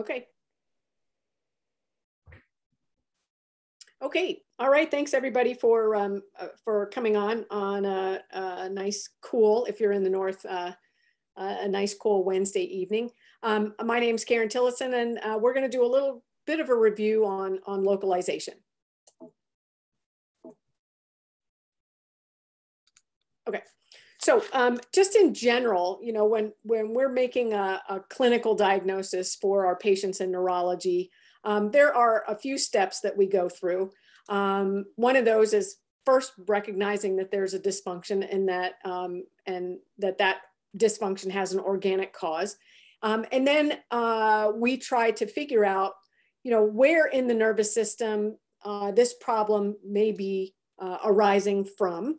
Okay. Okay. All right. Thanks everybody for um, uh, for coming on on a, a, nice, cool. If you're in the north, uh, a nice, cool Wednesday evening. Um, my name is Karen Tillotson, and uh, we're going to do a little bit of a review on on localization. Okay. So um, just in general, you know, when, when we're making a, a clinical diagnosis for our patients in neurology, um, there are a few steps that we go through. Um, one of those is first recognizing that there's a dysfunction and that, um, and that that dysfunction has an organic cause. Um, and then uh, we try to figure out, you know, where in the nervous system uh, this problem may be uh, arising from.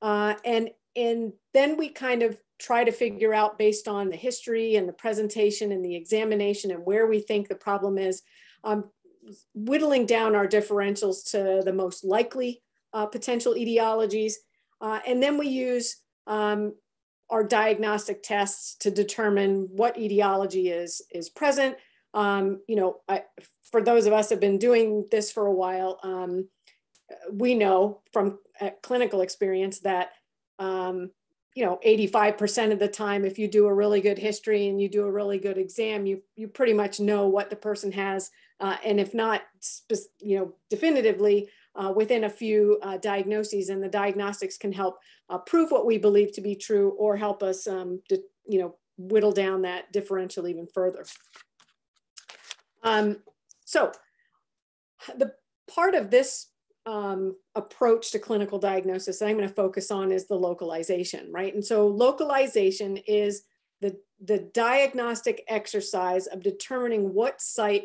Uh, and and then we kind of try to figure out based on the history and the presentation and the examination and where we think the problem is, um, whittling down our differentials to the most likely uh, potential etiologies. Uh, and then we use um, our diagnostic tests to determine what etiology is, is present. Um, you know, I, for those of us have been doing this for a while, um, we know from uh, clinical experience that um, you know 85% of the time if you do a really good history and you do a really good exam you you pretty much know what the person has. Uh, and if not you know definitively uh, within a few uh, diagnoses and the diagnostics can help uh, prove what we believe to be true or help us um, to, you know whittle down that differential even further. Um, so the part of this um, approach to clinical diagnosis that I'm going to focus on is the localization, right? And so localization is the, the diagnostic exercise of determining what site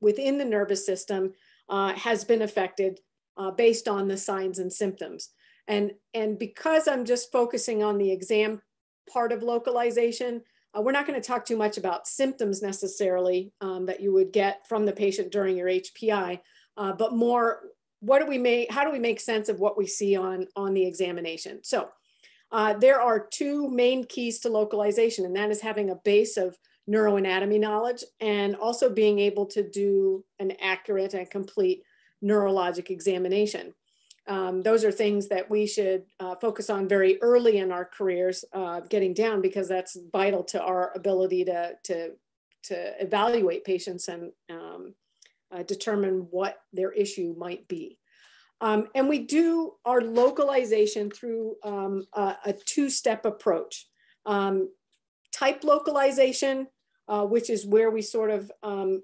within the nervous system uh, has been affected uh, based on the signs and symptoms. And, and because I'm just focusing on the exam part of localization, uh, we're not going to talk too much about symptoms necessarily um, that you would get from the patient during your HPI, uh, but more what do we make, how do we make sense of what we see on, on the examination? So uh, there are two main keys to localization, and that is having a base of neuroanatomy knowledge and also being able to do an accurate and complete neurologic examination. Um, those are things that we should uh, focus on very early in our careers, uh, getting down because that's vital to our ability to, to, to evaluate patients and um, uh, determine what their issue might be. Um, and we do our localization through um, a, a two-step approach. Um, type localization, uh, which is where we sort of um,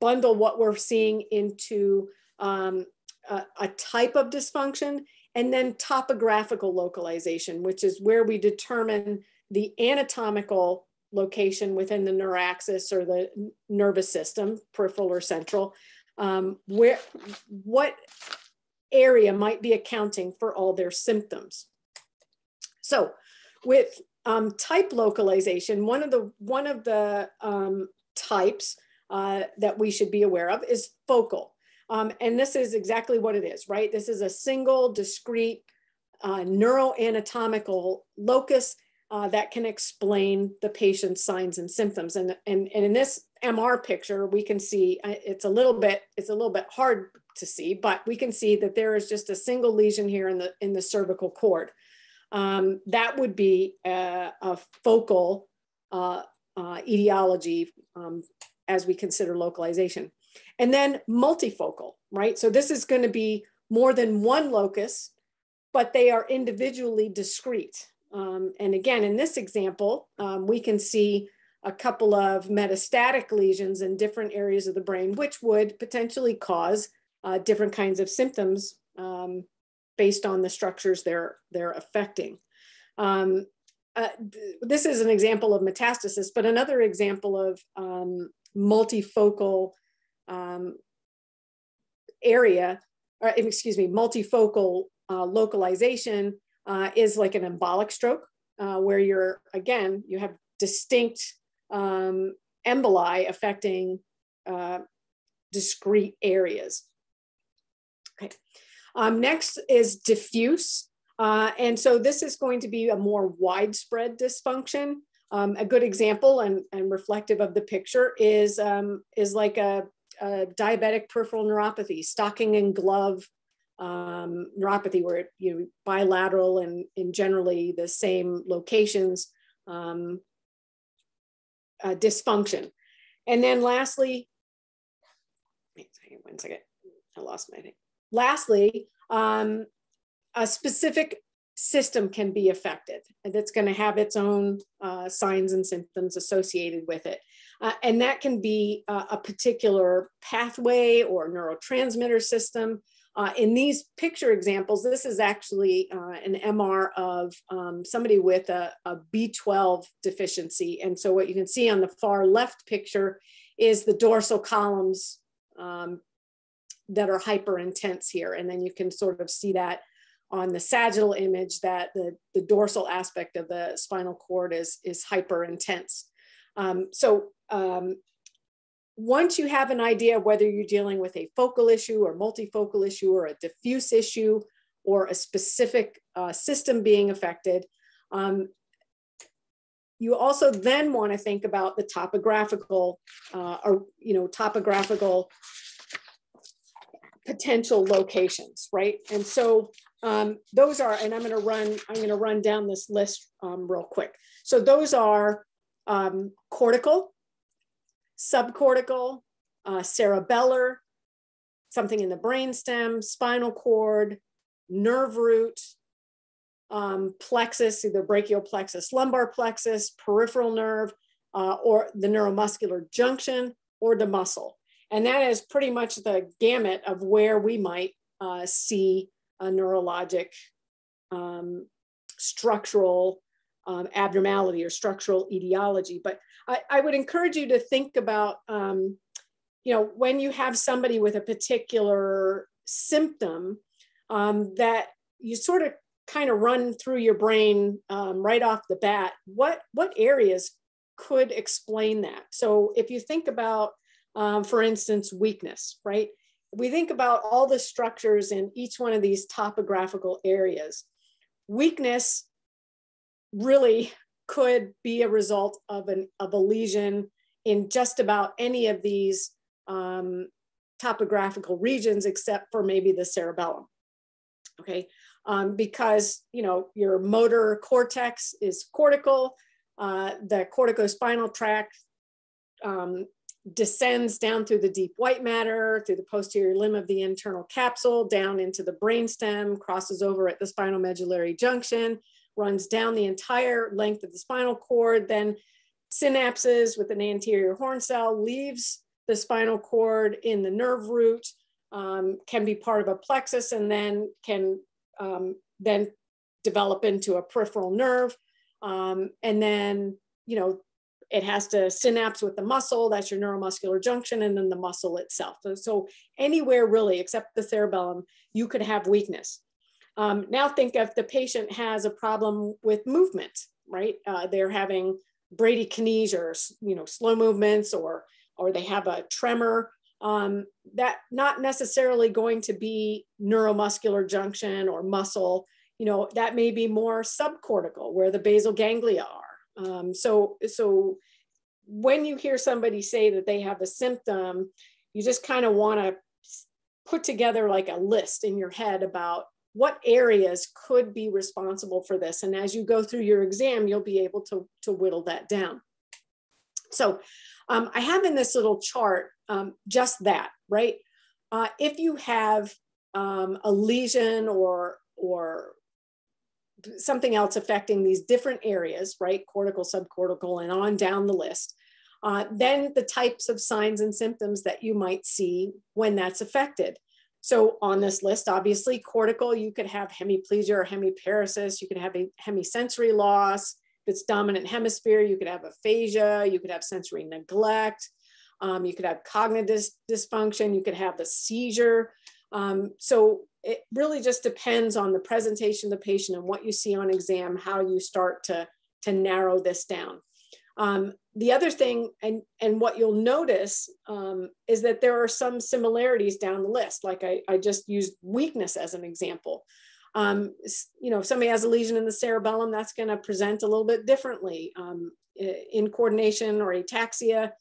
bundle what we're seeing into um, a, a type of dysfunction, and then topographical localization, which is where we determine the anatomical location within the neuraxis or the nervous system, peripheral or central, um, where what area might be accounting for all their symptoms. So with um, type localization, one of the, one of the um, types uh, that we should be aware of is focal. Um, and this is exactly what it is, right? This is a single discrete uh, neuroanatomical locus uh, that can explain the patient's signs and symptoms. And, and, and in this MR picture, we can see uh, it's a little bit, it's a little bit hard to see, but we can see that there is just a single lesion here in the, in the cervical cord. Um, that would be a, a focal uh, uh, etiology um, as we consider localization. And then multifocal, right? So this is going to be more than one locus, but they are individually discrete. Um, and again, in this example, um, we can see a couple of metastatic lesions in different areas of the brain, which would potentially cause uh, different kinds of symptoms um, based on the structures they're, they're affecting. Um, uh, this is an example of metastasis, but another example of um, multifocal um, area, or excuse me, multifocal uh, localization uh, is like an embolic stroke, uh, where you're, again, you have distinct um, emboli affecting uh, discrete areas. Okay. Um, next is diffuse. Uh, and so this is going to be a more widespread dysfunction. Um, a good example and, and reflective of the picture is, um, is like a, a, diabetic peripheral neuropathy, stocking and glove um, neuropathy, where you know, bilateral and in generally the same locations, um, uh, dysfunction. And then lastly, one second, I lost my thing. Lastly, um, a specific system can be affected and that's going to have its own uh, signs and symptoms associated with it. Uh, and that can be uh, a particular pathway or neurotransmitter system. Uh, in these picture examples, this is actually uh, an MR of um, somebody with a a B12 deficiency. And so what you can see on the far left picture is the dorsal columns um, that are hyper intense here. And then you can sort of see that on the sagittal image that the, the dorsal aspect of the spinal cord is, is hyper intense. Um, so um, once you have an idea whether you're dealing with a focal issue or multifocal issue or a diffuse issue or a specific uh, system being affected, um, you also then want to think about the topographical uh, or you know topographical potential locations, right? And so um, those are, and I'm going to run, I'm going to run down this list um, real quick. So those are um, cortical, subcortical, uh, cerebellar, something in the brainstem, spinal cord, nerve root, um, plexus, either brachial plexus, lumbar plexus, peripheral nerve, uh, or the neuromuscular junction, or the muscle. And that is pretty much the gamut of where we might uh, see a neurologic um, structural um, abnormality or structural etiology. But I, I, would encourage you to think about, um, you know, when you have somebody with a particular symptom um, that you sort of kind of run through your brain um, right off the bat, what, what areas could explain that? So if you think about um, for instance, weakness, right? We think about all the structures in each one of these topographical areas. Weakness really could be a result of, an, of a lesion in just about any of these um, topographical regions, except for maybe the cerebellum. Okay, um, because you know your motor cortex is cortical, uh, the corticospinal tract um, descends down through the deep white matter, through the posterior limb of the internal capsule, down into the brainstem, crosses over at the spinal medullary junction, runs down the entire length of the spinal cord, then synapses with an anterior horn cell, leaves the spinal cord in the nerve root, um, can be part of a plexus, and then can um, then develop into a peripheral nerve. Um, and then, you know, it has to synapse with the muscle, that's your neuromuscular junction, and then the muscle itself. So, so anywhere really, except the cerebellum, you could have weakness. Um, now think if the patient has a problem with movement, right? Uh, they're having bradykinesia or you know slow movements, or or they have a tremor. Um, that not necessarily going to be neuromuscular junction or muscle. You know that may be more subcortical, where the basal ganglia are um, so, so when you hear somebody say that they have a symptom, you just kind of want to put together like a list in your head about what areas could be responsible for this. And as you go through your exam, you'll be able to, to whittle that down. So um, I have in this little chart um, just that, right? Uh, if you have um, a lesion or, or something else affecting these different areas, right? Cortical, subcortical, and on down the list. Uh, then the types of signs and symptoms that you might see when that's affected. So on this list, obviously cortical, you could have hemiplegia or hemiparesis, you could have a hemisensory loss. If it's dominant hemisphere, you could have aphasia, you could have sensory neglect, um, you could have cognitive dysfunction, you could have the seizure. Um, so it really just depends on the presentation of the patient and what you see on exam, how you start to, to narrow this down. Um, the other thing, and, and what you'll notice um, is that there are some similarities down the list. Like I, I just used weakness as an example. Um, you know, if somebody has a lesion in the cerebellum, that's going to present a little bit differently. Um, incoordination or ataxia,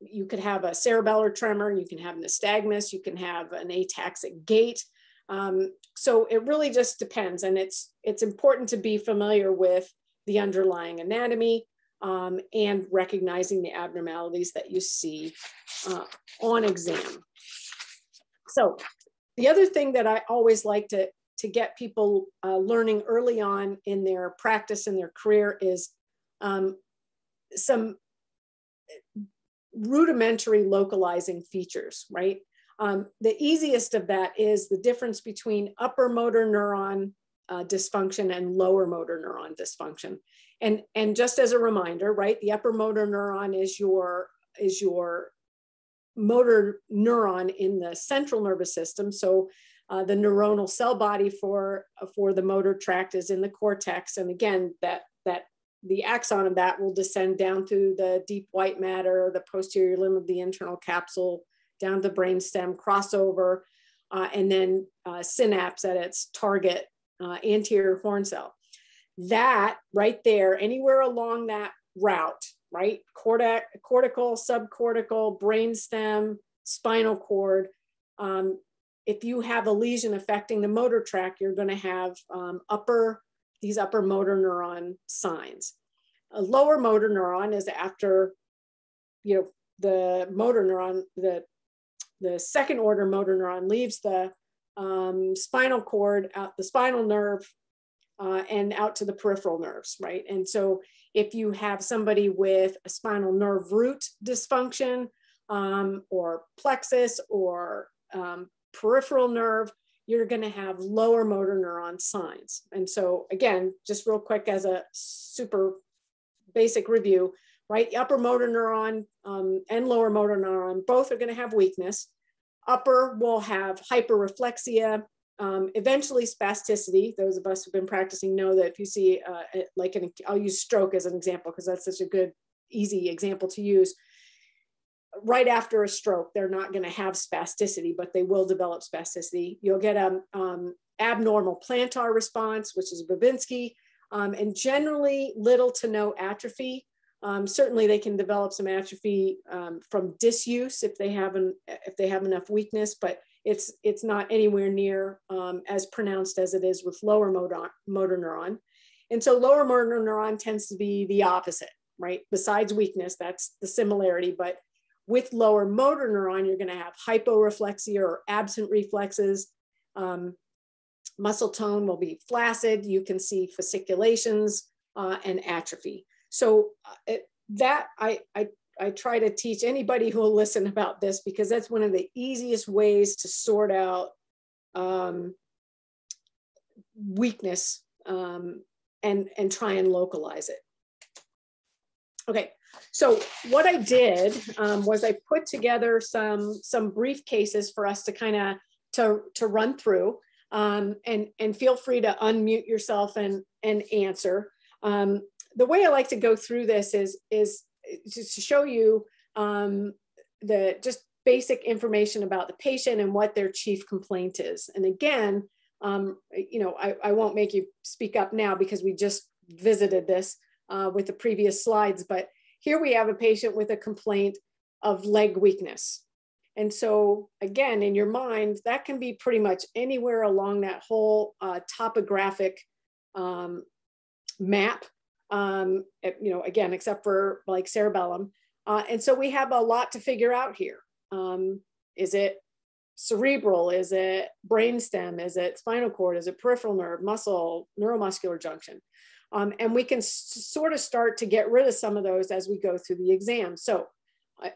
you could have a cerebellar tremor, you can have nystagmus, you can have an ataxic gait. Um, so it really just depends. And it's, it's important to be familiar with the underlying anatomy um, and recognizing the abnormalities that you see uh, on exam. So the other thing that I always like to, to get people uh, learning early on in their practice and their career is um, some rudimentary localizing features, right? Um, the easiest of that is the difference between upper motor neuron uh, dysfunction and lower motor neuron dysfunction. And, and just as a reminder, right, the upper motor neuron is your, is your motor neuron in the central nervous system. So uh, the neuronal cell body for, for the motor tract is in the cortex. And again, that, that the axon of that will descend down through the deep white matter, the posterior limb of the internal capsule, down the brainstem, crossover, uh, and then uh, synapse at its target uh, anterior horn cell. That right there, anywhere along that route, right? Cortic, cortical, subcortical, brainstem, spinal cord. Um, if you have a lesion affecting the motor tract, you're going to have um, upper these upper motor neuron signs. A lower motor neuron is after, you know, the motor neuron, the the second order motor neuron leaves the um, spinal cord out the spinal nerve uh, and out to the peripheral nerves, right? And so if you have somebody with a spinal nerve root dysfunction um, or plexus or um, peripheral nerve, you're going to have lower motor neuron signs. And so again, just real quick as a super basic review, right? The upper motor neuron um, and lower motor neuron both are going to have weakness. Upper will have hyperreflexia, um, eventually spasticity. Those of us who've been practicing know that if you see uh, like an, I'll use stroke as an example because that's such a good, easy example to use. Right after a stroke, they're not going to have spasticity, but they will develop spasticity. You'll get an um, abnormal plantar response, which is Babinski, um, and generally little to no atrophy. Um, certainly, they can develop some atrophy um, from disuse if they have if they have enough weakness, but it's it's not anywhere near um, as pronounced as it is with lower motor, motor neuron. And so lower motor neuron tends to be the opposite, right? Besides weakness, that's the similarity. But with lower motor neuron, you're going to have hyporeflexia or absent reflexes. Um, muscle tone will be flaccid. You can see fasciculations uh, and atrophy. So uh, that I, I, I try to teach anybody who will listen about this because that's one of the easiest ways to sort out um, weakness um, and, and try and localize it. Okay, so what I did um, was I put together some, some briefcases for us to kind of to, to run through um, and, and feel free to unmute yourself and, and answer. Um, the way I like to go through this is, is just to show you um, the just basic information about the patient and what their chief complaint is. And again, um, you know, I, I won't make you speak up now because we just visited this uh, with the previous slides, but here we have a patient with a complaint of leg weakness. And so again, in your mind, that can be pretty much anywhere along that whole uh, topographic um, map um, eh, you know, again, except for like cerebellum. Uh, and so we have a lot to figure out here. Um, is it cerebral? Is it brainstem? Is it spinal cord? Is it peripheral nerve, muscle, neuromuscular junction? Um, and we can sort of start to get rid of some of those as we go through the exam. So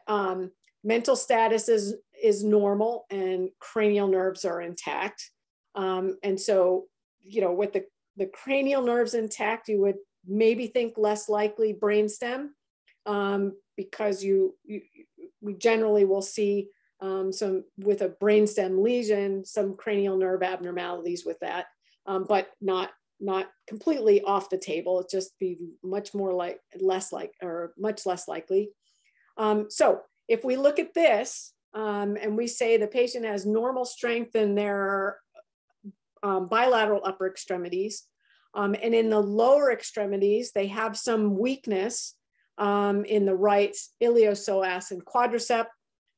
um, mental status is, is normal and cranial nerves are intact. Um, and so, you know, with the, the cranial nerves intact, you would maybe think less likely brainstem um, because you, you, we generally will see um, some with a brainstem lesion, some cranial nerve abnormalities with that, um, but not not completely off the table. It just be much more like less like or much less likely. Um, so if we look at this um, and we say the patient has normal strength in their um, bilateral upper extremities. Um, and in the lower extremities, they have some weakness um, in the right iliopsoas and quadricep,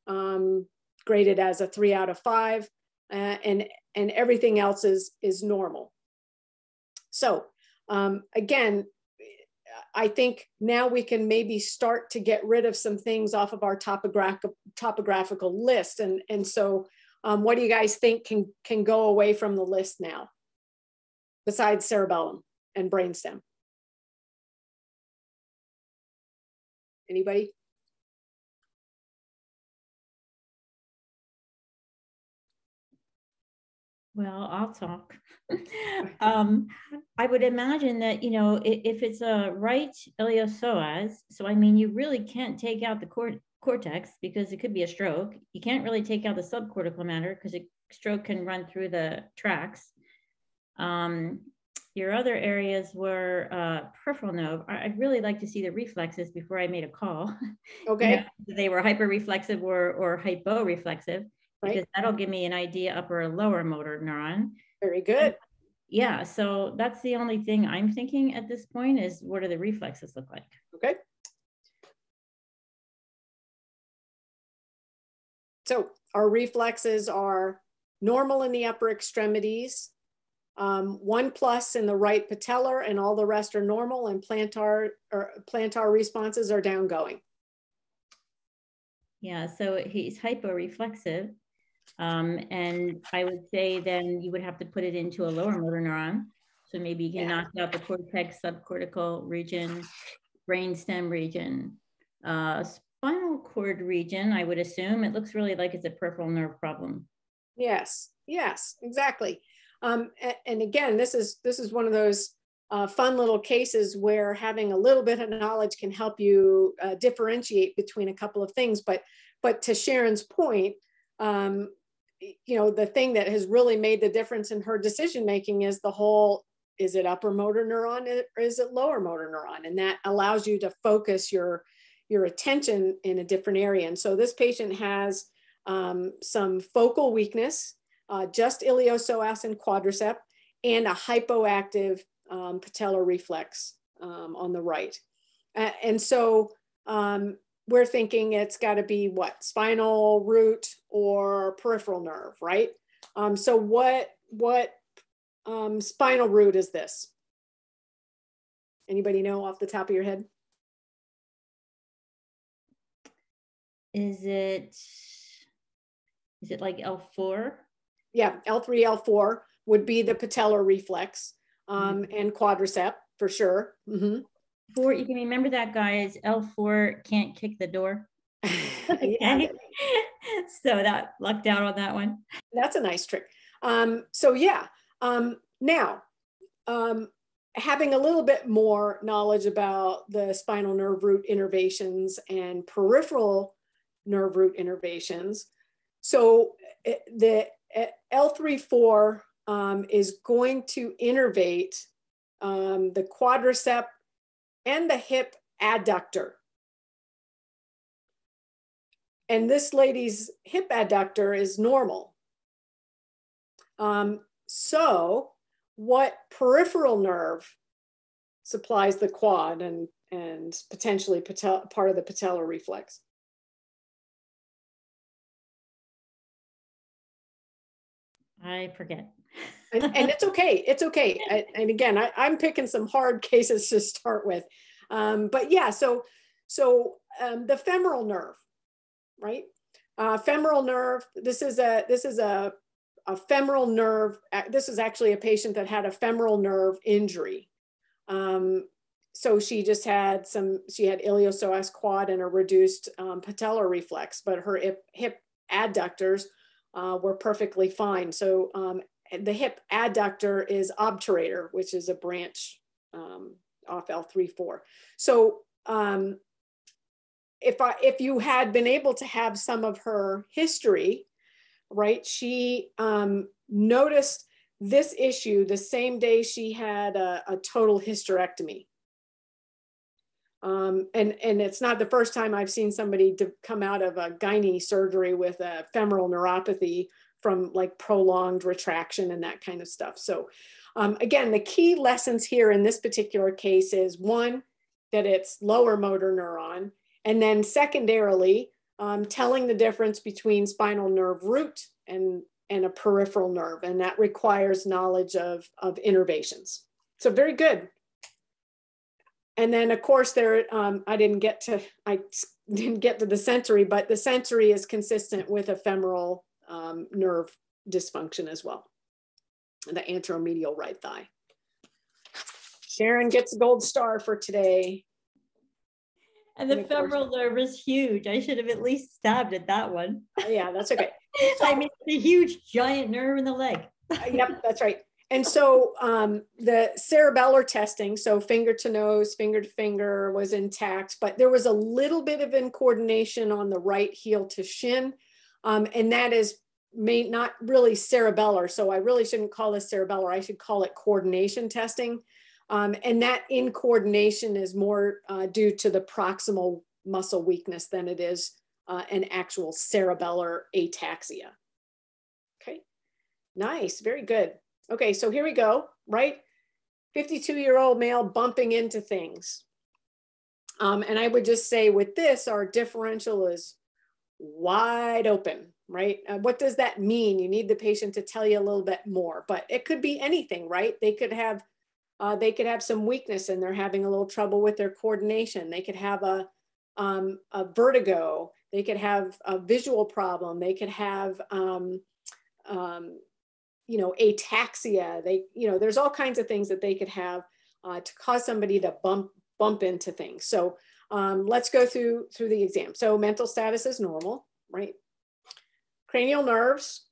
um, graded as a three out of five, uh, and, and everything else is, is normal. So um, again, I think now we can maybe start to get rid of some things off of our topographical topographical list. And, and so um, what do you guys think can, can go away from the list now besides cerebellum and brainstem? Anybody? Well, I'll talk. um, I would imagine that, you know, if, if it's a right iliopsoas, so I mean, you really can't take out the cort cortex because it could be a stroke. You can't really take out the subcortical matter because a stroke can run through the tracks. Um, your other areas were uh, peripheral nerve. I'd really like to see the reflexes before I made a call. Okay. you know, they were hyperreflexive or, or hyporeflexive Right. because that'll give me an idea upper or lower motor neuron. Very good. Yeah, so that's the only thing I'm thinking at this point is what do the reflexes look like? Okay. So our reflexes are normal in the upper extremities, um, one plus in the right patellar, and all the rest are normal, and plantar or plantar responses are downgoing. Yeah, so he's hyporeflexive. Um, and I would say then you would have to put it into a lower motor neuron. So maybe you can Yeah. knock out the cortex, subcortical region, brainstem region, uh, spinal cord region, I would assume. It looks really like it's a peripheral nerve problem. Yes, yes, exactly. Um, and, again, this is this is one of those uh, fun little cases where having a little bit of knowledge can help you uh, differentiate between a couple of things. But but to Sharon's point, um, you know, the thing that has really made the difference in her decision making is the whole: is it upper motor neuron or is it lower motor neuron? And that allows you to focus your your attention in a different area. And so this patient has um, some focal weakness, uh, just iliopsoas and quadricep, and a hypoactive um, patellar reflex um, on the right. A- and so um, we're thinking it's got to be what spinal root or peripheral nerve, right? Um, so what what um, spinal root is this? Anybody know off the top of your head? Is it, is it like L4? Yeah, L3, L4 would be the patellar reflex um, and quadricep for sure. Mhm. Four, you can remember that guys, L4 can't kick the door. Okay. so that lucked out on that one. that's a nice trick. Um, so yeah, um, now um, having a little bit more knowledge about the spinal nerve root innervations and peripheral nerve root innervations. So eh, the L3-4 um, is going to innervate um, the quadricep and the hip adductor. And this lady's hip adductor is normal. Um, so what peripheral nerve supplies the quad and, and potentially part of the patellar reflex? I forget. and, and it's okay. It's okay. I- And again, I, I'm picking some hard cases to start with. Um, but yeah, so so um, the femoral nerve, right? Uh, femoral nerve. This is a this is a a femoral nerve. This is actually a patient that had a femoral nerve injury. Um, so she just had some. She had iliopsoas quad and a reduced um, patellar reflex, but her hip, hip adductors uh, were perfectly fine. So um, the hip adductor is obturator, which is a branch um, off L3-4. So um, if, I, if you had been able to have some of her history, right, she um, noticed this issue the same day she had a, a total hysterectomy. Um, and, and it's not the first time I've seen somebody to come out of a gynae surgery with a femoral neuropathy from like prolonged retraction and that kind of stuff. So um, again, the key lessons here in this particular case is one, that it's lower motor neuron, and then secondarily, um, telling the difference between spinal nerve root and, and a peripheral nerve, and that requires knowledge of, of innervations. So very good. And then of course there, um, I didn't get to, I didn't get to the sensory, but the sensory is consistent with a femoral um, nerve dysfunction as well, the anteromedial right thigh. Sharon gets a gold star for today. And the femoral nerve is huge. I should have at least stabbed at that one. Yeah, that's okay. I mean, the huge giant nerve in the leg. uh, yep, that's right. And so um, the cerebellar testing, so finger to nose, finger to finger was intact, but there was a little bit of incoordination on the right heel to shin. Um, and that is may not really cerebellar. So I really shouldn't call this cerebellar. I should call it coordination testing. Um, and that incoordination is more uh, due to the proximal muscle weakness than it is uh, an actual cerebellar ataxia. Okay, nice, very good. Okay, so here we go, right? 52 year old male bumping into things. Um, and I would just say with this, our differential is wide open, right? Uh, what does that mean? You need the patient to tell you a little bit more, but it could be anything, right? They could have uh, they could have some weakness and they're having a little trouble with their coordination. They could have a, um, a vertigo. They could have a visual problem. They could have, um, um, you know, ataxia. They, you know, there's all kinds of things that they could have uh, to cause somebody to bump bump into things. So um, let's go through through the exam. So mental status is normal, right? Cranial nerves,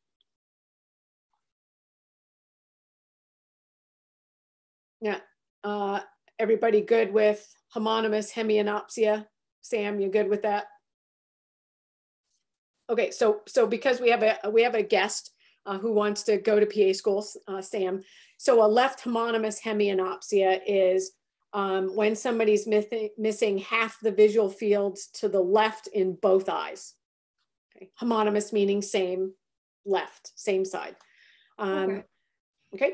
Yeah. Uh, everybody good with homonymous hemianopsia? Sam, you good with that? Okay, so so because we have a we have a guest uh, who wants to go to PA school, uh, Sam. So a left homonymous hemianopsia is um, when somebody's missing missing half the visual fields to the left in both eyes. Okay. Homonymous meaning same left, same side. Um, okay. okay.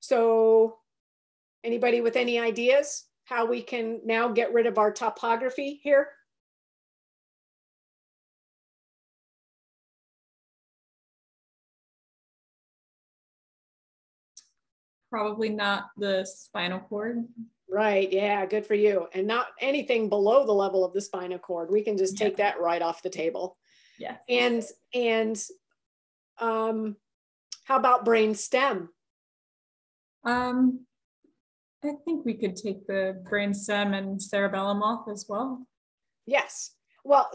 So Anybody with any ideas how we can now get rid of our topography here? Probably not the spinal cord. Right, yeah, good for you. And not anything below the level of the spinal cord. We can just take yeah. that right off the table. Yeah. And and um how about brain stem? Um I think we could take the brain stem and cerebellum off as well. Yes. Well,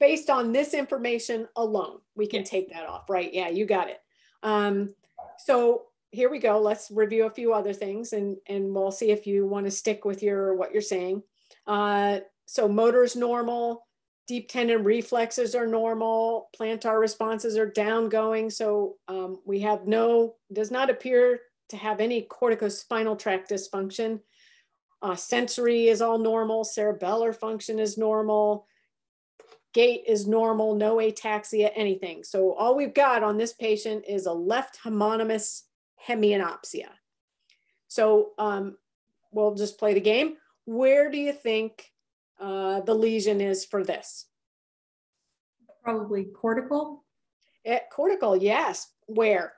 based on this information alone, we can take that off, right? Yeah, you got it. Um, so here we go. Let's review a few other things and, and we'll see if you want to stick with your what you're saying. Uh, so motor is normal, deep tendon reflexes are normal, plantar responses are down going. So um, we have no, does not appear to have any corticospinal tract dysfunction. Uh, sensory is all normal, cerebellar function is normal, gait is normal, no ataxia, anything. So all we've got on this patient is a left homonymous hemianopsia. So um, we'll just play the game. Where do you think uh, the lesion is for this? Probably cortical. At eh, cortical, yes. Where?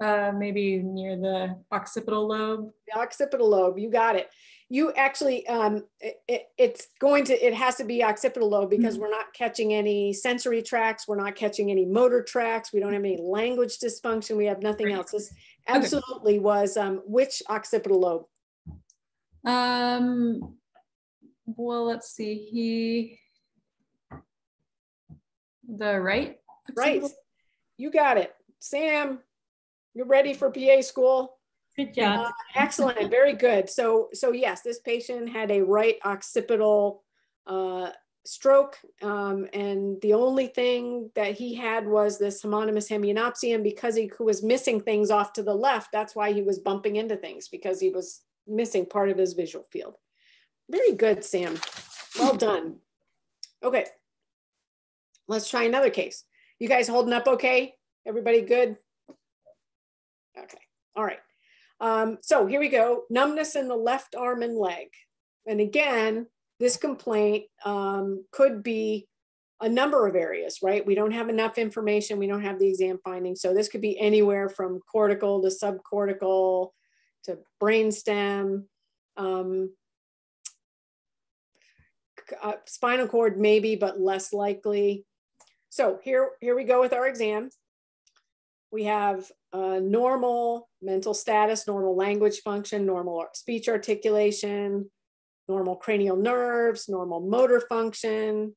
Uh, maybe near the occipital lobe. The occipital lobe, you got it. You actually, um, it, it, it's going to, it has to be occipital lobe because mm-hmm. we're not catching any sensory tracks. We're not catching any motor tracks. We don't have any language dysfunction. We have nothing else. This absolutely okay. was um, which occipital lobe? Um, well, let's see. He, the right? Right. You got it. Sam, you're ready for PA school? Good job. Uh, excellent, very good. So, so yes, this patient had a right occipital uh, stroke, um, and the only thing that he had was this homonymous hemianopsia, and because he was missing things off to the left, that's why he was bumping into things because he was missing part of his visual field. Very good, Sam. Well done. Okay, let's try another case. You guys holding up okay? Everybody good? Okay, all right. Um, so here we go, numbness in the left arm and leg. And again, this complaint um, could be a number of areas, right? We don't have enough information. We don't have the exam findings. So this could be anywhere from cortical to subcortical to brainstem. Um, uh, spinal cord maybe, but less likely. So here, here we go with our exam. We have uh, normal mental status, normal language function, normal speech articulation, normal cranial nerves, normal motor function,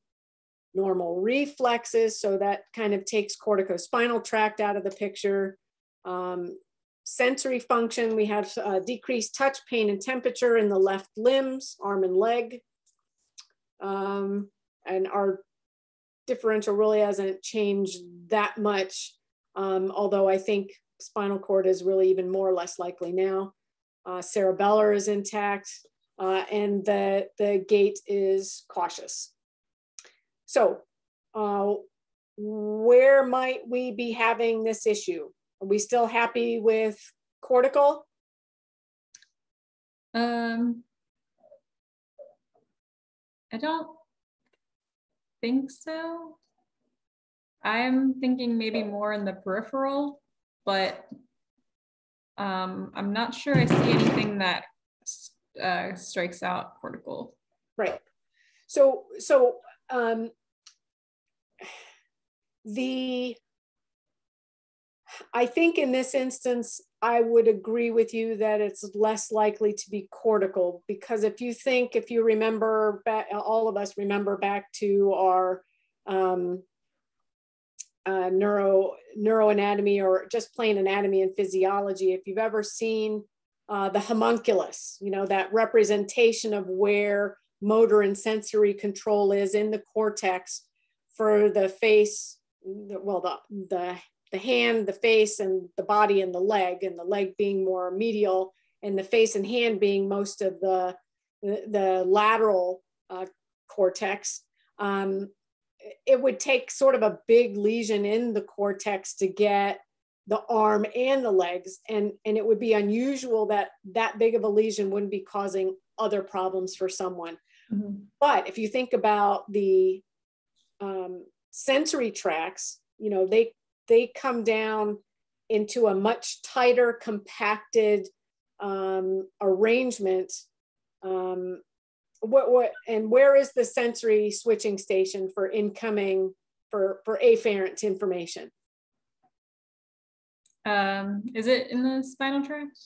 normal reflexes. So that kind of takes corticospinal tract out of the picture. Um, sensory function, we have uh, decreased touch, pain, and temperature in the left limbs, arm and leg. Um, and our differential really hasn't changed that much, um, although I think spinal cord is really even more or less likely now. Uh, cerebellar is intact, uh, and the, the gait is cautious. So uh, where might we be having this issue? Are we still happy with cortical? Um, I don't think so. I'm thinking maybe more in the peripheral, but um, I'm not sure I see anything that uh, strikes out cortical. Right. So, so um, the I think in this instance, I would agree with you that it's less likely to be cortical because if you think, if you remember, all of us remember back to our um, uh, neuro neuroanatomy or just plain anatomy and physiology. If you've ever seen uh, the homunculus, you know that representation of where motor and sensory control is in the cortex for the face, well, the the the hand, the face, and the body and the leg, and the leg being more medial, and the face and hand being most of the the, the lateral uh, cortex. Um, it would take sort of a big lesion in the cortex to get the arm and the legs and and it would be unusual that that big of a lesion wouldn't be causing other problems for someone mm-hmm. but if you think about the um, sensory tracts you know they they come down into a much tighter compacted um, arrangement um, what what and where is the sensory switching station for incoming for for afferent information? Um is it in the spinal tract?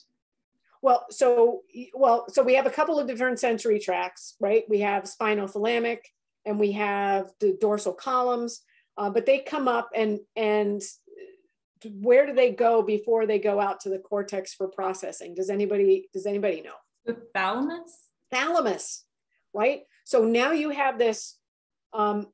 Well so well so we have a couple of different sensory tracts right? We have spinothalamic and we have the dorsal columns uh, but they come up and and where do they go before they go out to the cortex for processing? Does anybody does anybody know? The thalamus? Thalamus right? So now you have this um,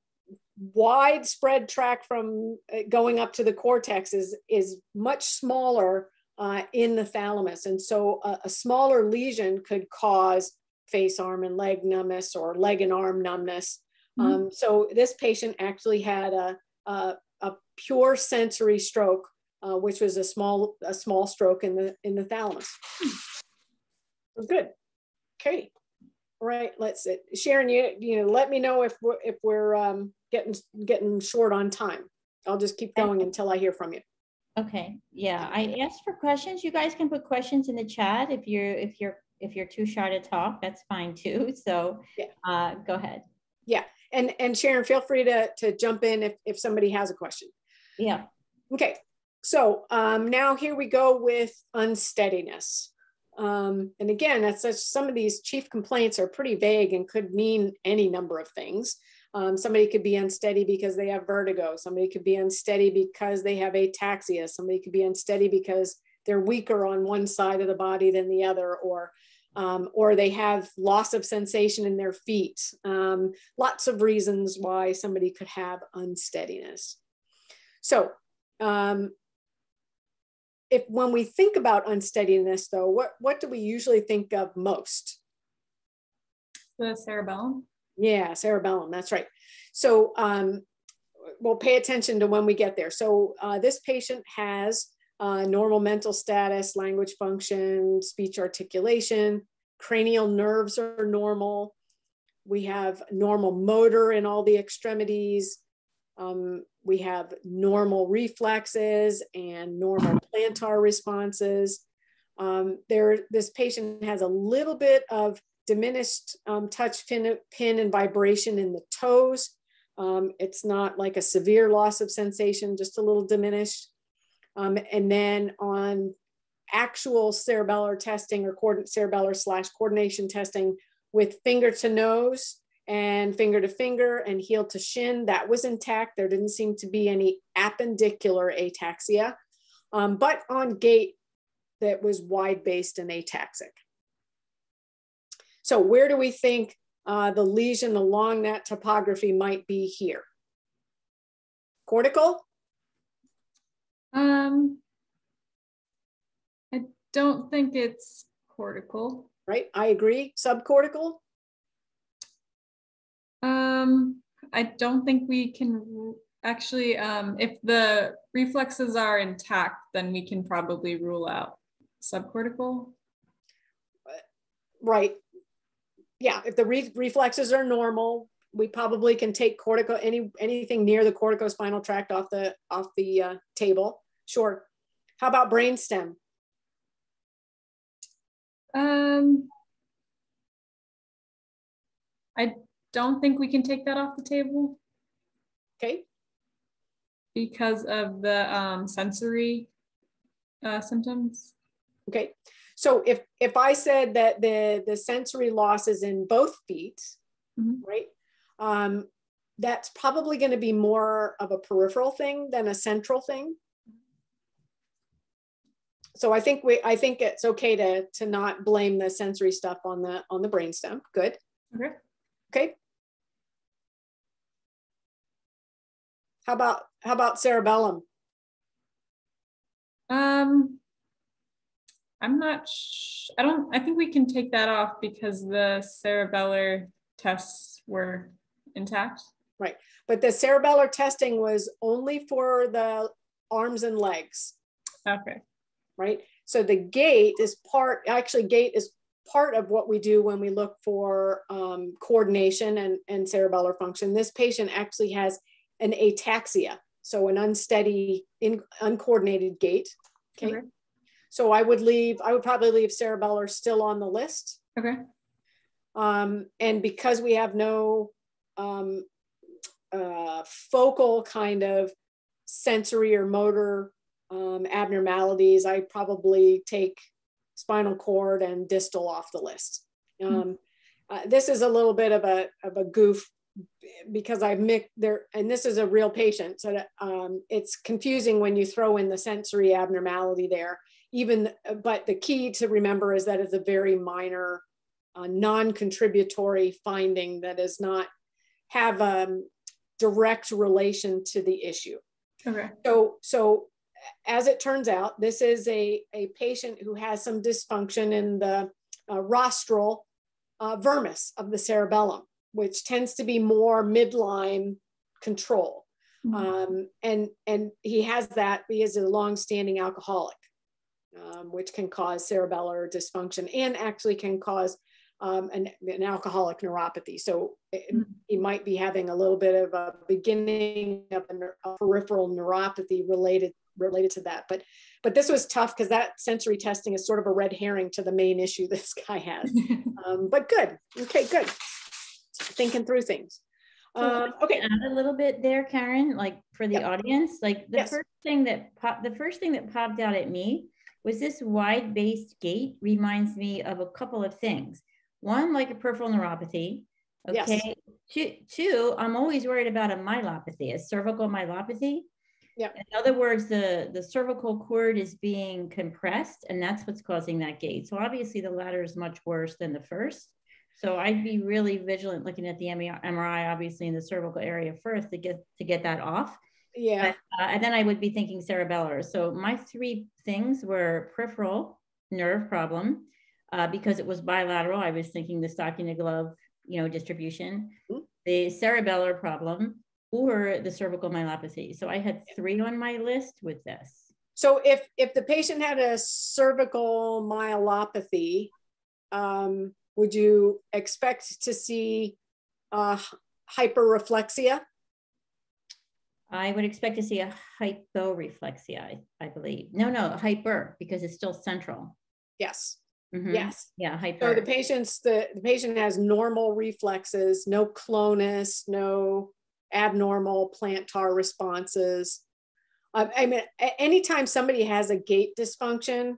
widespread track from uh, going up to the cortex is, is much smaller uh, in the thalamus. And so a, a, smaller lesion could cause face, arm, and leg numbness or leg and arm numbness. Mm-hmm. Um, so this patient actually had a, a, a pure sensory stroke, uh, which was a small, a small stroke in the, in the thalamus. Hmm. Good. Okay right let's sharon you you know let me know if we're if we're um, getting getting short on time. I'll just keep going until i hear from you. Okay yeah i asked for questions. You guys can put questions in the chat if you're if you're if you're too shy to talk that's fine too so yeah. uh, go ahead. Yeah and and sharon feel free to to jump in if if somebody has a question. Yeah. Okay so um, now here we go with unsteadiness um, and again, that's such, some of these chief complaints are pretty vague and could mean any number of things. Um, somebody could be unsteady because they have vertigo. Somebody could be unsteady because they have ataxia. Somebody could be unsteady because they're weaker on one side of the body than the other, or um, or they have loss of sensation in their feet. Um, lots of reasons why somebody could have unsteadiness. So um, if when we think about unsteadiness though, what, what do we usually think of most? The cerebellum. Yeah, cerebellum, that's right. So um, we'll pay attention to when we get there. So uh, this patient has uh, normal mental status, language function, speech articulation, cranial nerves are normal. We have normal motor in all the extremities. Um, we have normal reflexes and normal plantar responses. Um, there, this patient has a little bit of diminished um, touch pin, pin and vibration in the toes. Um, it's not like a severe loss of sensation, just a little diminished. Um, and then on actual cerebellar testing or cerebellar slash coordination testing with finger to nose and finger to finger and heel to shin, that was intact. There didn't seem to be any appendicular ataxia, um, but on gait that was wide based and ataxic. So where do we think uh, the lesion along that topography might be here? Cortical? Um, I don't think it's cortical. Right, I agree. Subcortical? Um, I don't think we can actually, um, if the reflexes are intact, then we can probably rule out subcortical. Right. Yeah, if the re reflexes are normal, we probably can take cortical any anything near the corticospinal tract off the off the uh, table. Sure. How about brainstem? Um, I don't think we can take that off the table. Okay. Because of the um, sensory uh, symptoms. Okay. So if if I said that the the sensory loss is in both feet, mm -hmm. right? Um, that's probably going to be more of a peripheral thing than a central thing so I think we I think it's okay to to not blame the sensory stuff on the on the brainstem. Good. Okay. Okay. How about how about cerebellum? Um I'm not I don't I think we can take that off because the cerebellar tests were intact. Right. But the cerebellar testing was only for the arms and legs. Okay right? So the gait is part, actually gait is part of what we do when we look for um, coordination and, and cerebellar function. This patient actually has an ataxia, so an unsteady, in, uncoordinated gait. Okay. okay. So I would leave, I would probably leave cerebellar still on the list. Okay. Um, and because we have no um, uh, focal kind of sensory or motor um, abnormalities, I probably take spinal cord and distal off the list. Hmm. Um, uh, this is a little bit of a, of a goof because I mix there, and this is a real patient. So that, um, it's confusing when you throw in the sensory abnormality there. Even, but the key to remember is that it's a very minor, uh, non-contributory finding that does not have a um, direct relation to the issue. Okay. So, so as it turns out, this is a, a patient who has some dysfunction in the uh, rostral uh, vermis of the cerebellum, which tends to be more midline control. Mm-hmm. Um, and, and he has that, he is a long-standing alcoholic, um, which can cause cerebellar dysfunction and actually can cause um, an, an, alcoholic neuropathy. So it, mm-hmm. he might be having a little bit of a beginning of a, a peripheral neuropathy related related to that. But but this was tough because that sensory testing is sort of a red herring to the main issue this guy has. um, but good. Okay, good. Thinking through things. Um, okay. Add a little bit there, Karen, like for the yep. audience. Like the yes. first thing that popped, the first thing that popped out at me was this wide-based gait reminds me of a couple of things. One, like a peripheral neuropathy. Okay. Yes. Two, two, I'm always worried about a myelopathy, a cervical myelopathy. Yeah. In other words, the, the cervical cord is being compressed and that's what's causing that gait. So obviously the latter is much worse than the first. So I'd be really vigilant looking at the MRI, obviously in the cervical area first to get to get that off. Yeah. But, uh, and then I would be thinking cerebellar. So my three things were peripheral nerve problem uh, because it was bilateral. I was thinking the stocking to glove, you know, distribution, mm-hmm. the cerebellar problem, or the cervical myelopathy. So I had three on my list with this. So if if the patient had a cervical myelopathy, um, would you expect to see uh, hyperreflexia? I would expect to see a hyporeflexia, I, I believe. No, no, hyper because it's still central. Yes. Mhm. Yes. Yeah, hyper. So the patient's the, the patient has normal reflexes, no clonus, no abnormal plantar responses. Um, I mean, anytime somebody has a gait dysfunction,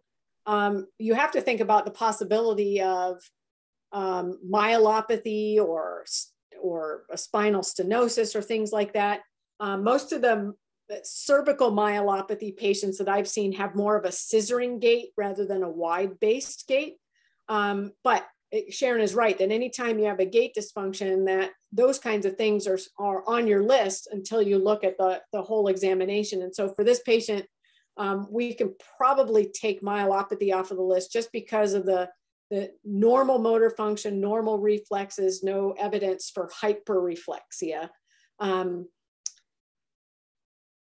um, you have to think about the possibility of um, myelopathy or or a spinal stenosis or things like that. Um, most of the cervical myelopathy patients that I've seen have more of a scissoring gait rather than a wide based gait. Um, but Sharon is right that anytime you have a gait dysfunction, that those kinds of things are, are on your list until you look at the, the whole examination. And so for this patient, um, we can probably take myelopathy off of the list just because of the, the normal motor function, normal reflexes, no evidence for hyperreflexia. Um,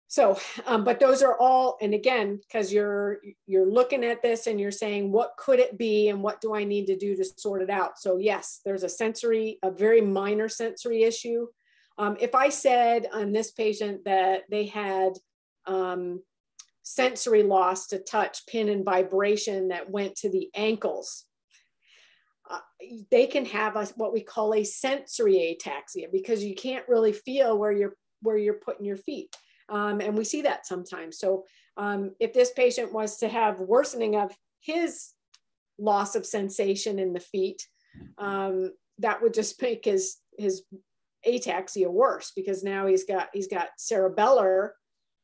so, um, but those are all, and again, because you're you're looking at this and you're saying, what could it be, and what do I need to do to sort it out? So yes, there's a sensory, a very minor sensory issue. Um, if I said on this patient that they had um, sensory loss to touch, pin, and vibration that went to the ankles, uh, they can have what we call a sensory ataxia because you can't really feel where you're where you're putting your feet. Um, and we see that sometimes. So um, if this patient was to have worsening of his loss of sensation in the feet, um, that would just make his his ataxia worse because now he's got he's got cerebellar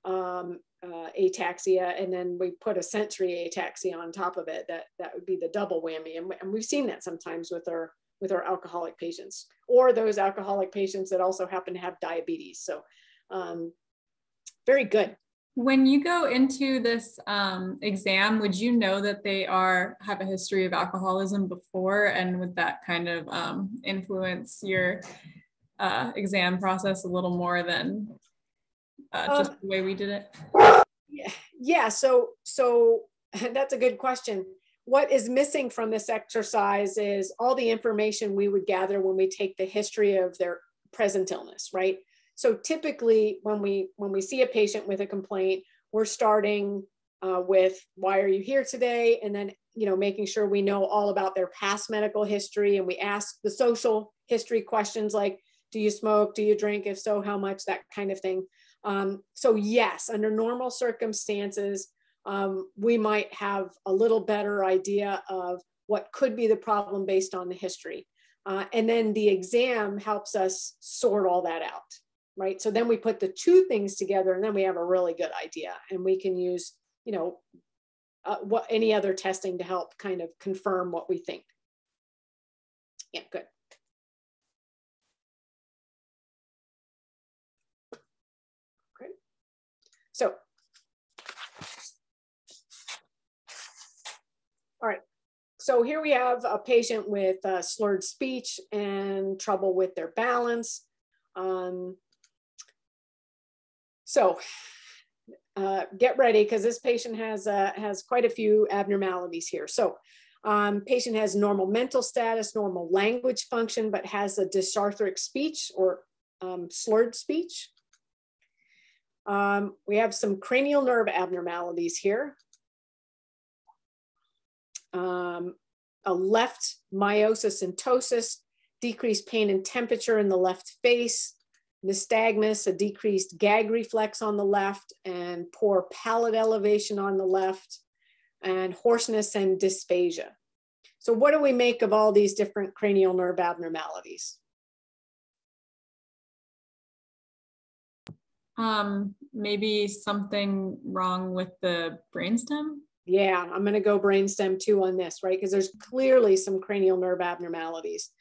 um, uh, ataxia, and then we put a sensory ataxia on top of it. That that would be the double whammy, and, and we've seen that sometimes with our with our alcoholic patients or those alcoholic patients that also happen to have diabetes. So um, very good. When you go into this um, exam, would you know that they are have a history of alcoholism before, and would that kind of um, influence your uh, exam process a little more than uh, just Um, the way we did it? Yeah, yeah. So, so that's a good question. What is missing from this exercise is all the information we would gather when we take the history of their present illness, right? So typically, when we when we see a patient with a complaint, we're starting uh, with why are you here today, and then you know making sure we know all about their past medical history, and we ask the social history questions like, do you smoke, do you drink, if so, how much, that kind of thing. Um, so yes, under normal circumstances, um, we might have a little better idea of what could be the problem based on the history. Uh, and then the exam helps us sort all that out, right? So then we put the two things together and then we have a really good idea and we can use, you know, uh, what any other testing to help kind of confirm what we think. Yeah, good. Okay. So All right. So here we have a patient with uh, slurred speech and trouble with their balance. Um, so uh, get ready because this patient has uh, has quite a few abnormalities here. So um, patient has normal mental status, normal language function, but has a dysarthric speech or um, slurred speech. Um, we have some cranial nerve abnormalities here um, a left miosis and ptosis, decreased pain and temperature in the left face, nystagmus, a decreased gag reflex on the left, and poor palate elevation on the left, and hoarseness and dysphagia. So what do we make of all these different cranial nerve abnormalities? Um, maybe something wrong with the brainstem. Yeah, I'm going to go brainstem too on this, right? Because there's clearly some cranial nerve abnormalities.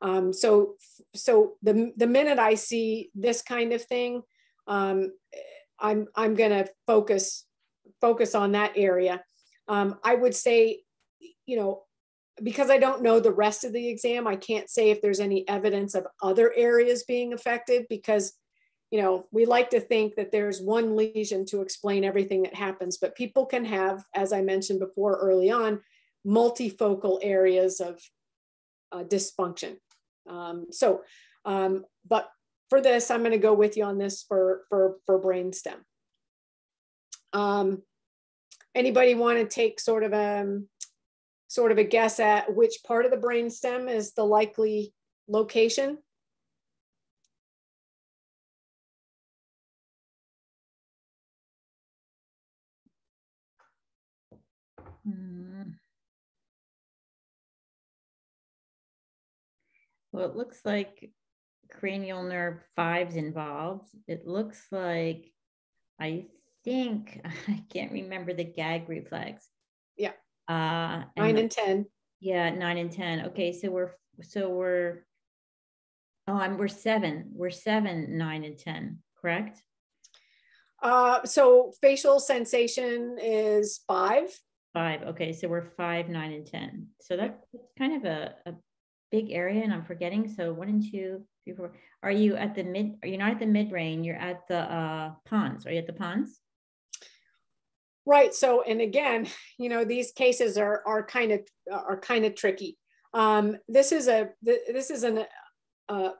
Um, so, so the the minute I see this kind of thing, um, I'm I'm going to focus focus on that area. Um, I would say, you know, because I don't know the rest of the exam, I can't say if there's any evidence of other areas being affected because you know, we like to think that there's one lesion to explain everything that happens, but people can have, as I mentioned before early on, multifocal areas of uh, dysfunction. Um, so, um, but for this, I'm going to go with you on this for for for brainstem. Um, anybody want to take sort of a um, sort of a guess at which part of the brainstem is the likely location? Well, it looks like cranial nerve five's involved. It looks like, I think, I can't remember the gag reflex. Yeah. Uh, Nine and 10. Yeah, nine and 10. Okay, so we're, so we're, oh, I'm, we're seven. We're seven, nine and 10, correct? Uh, so facial sensation is five. Five. Okay, so we're five, nine, and 10. So that's kind of a, a big area and I'm forgetting. So one and two, three, four. Are you at the mid, are you not at the mid range? You're at the uh, pons. Are you at the pons? Right. So, and again, you know, these cases are are kind of are kind of tricky. Um, this is a this is an uh,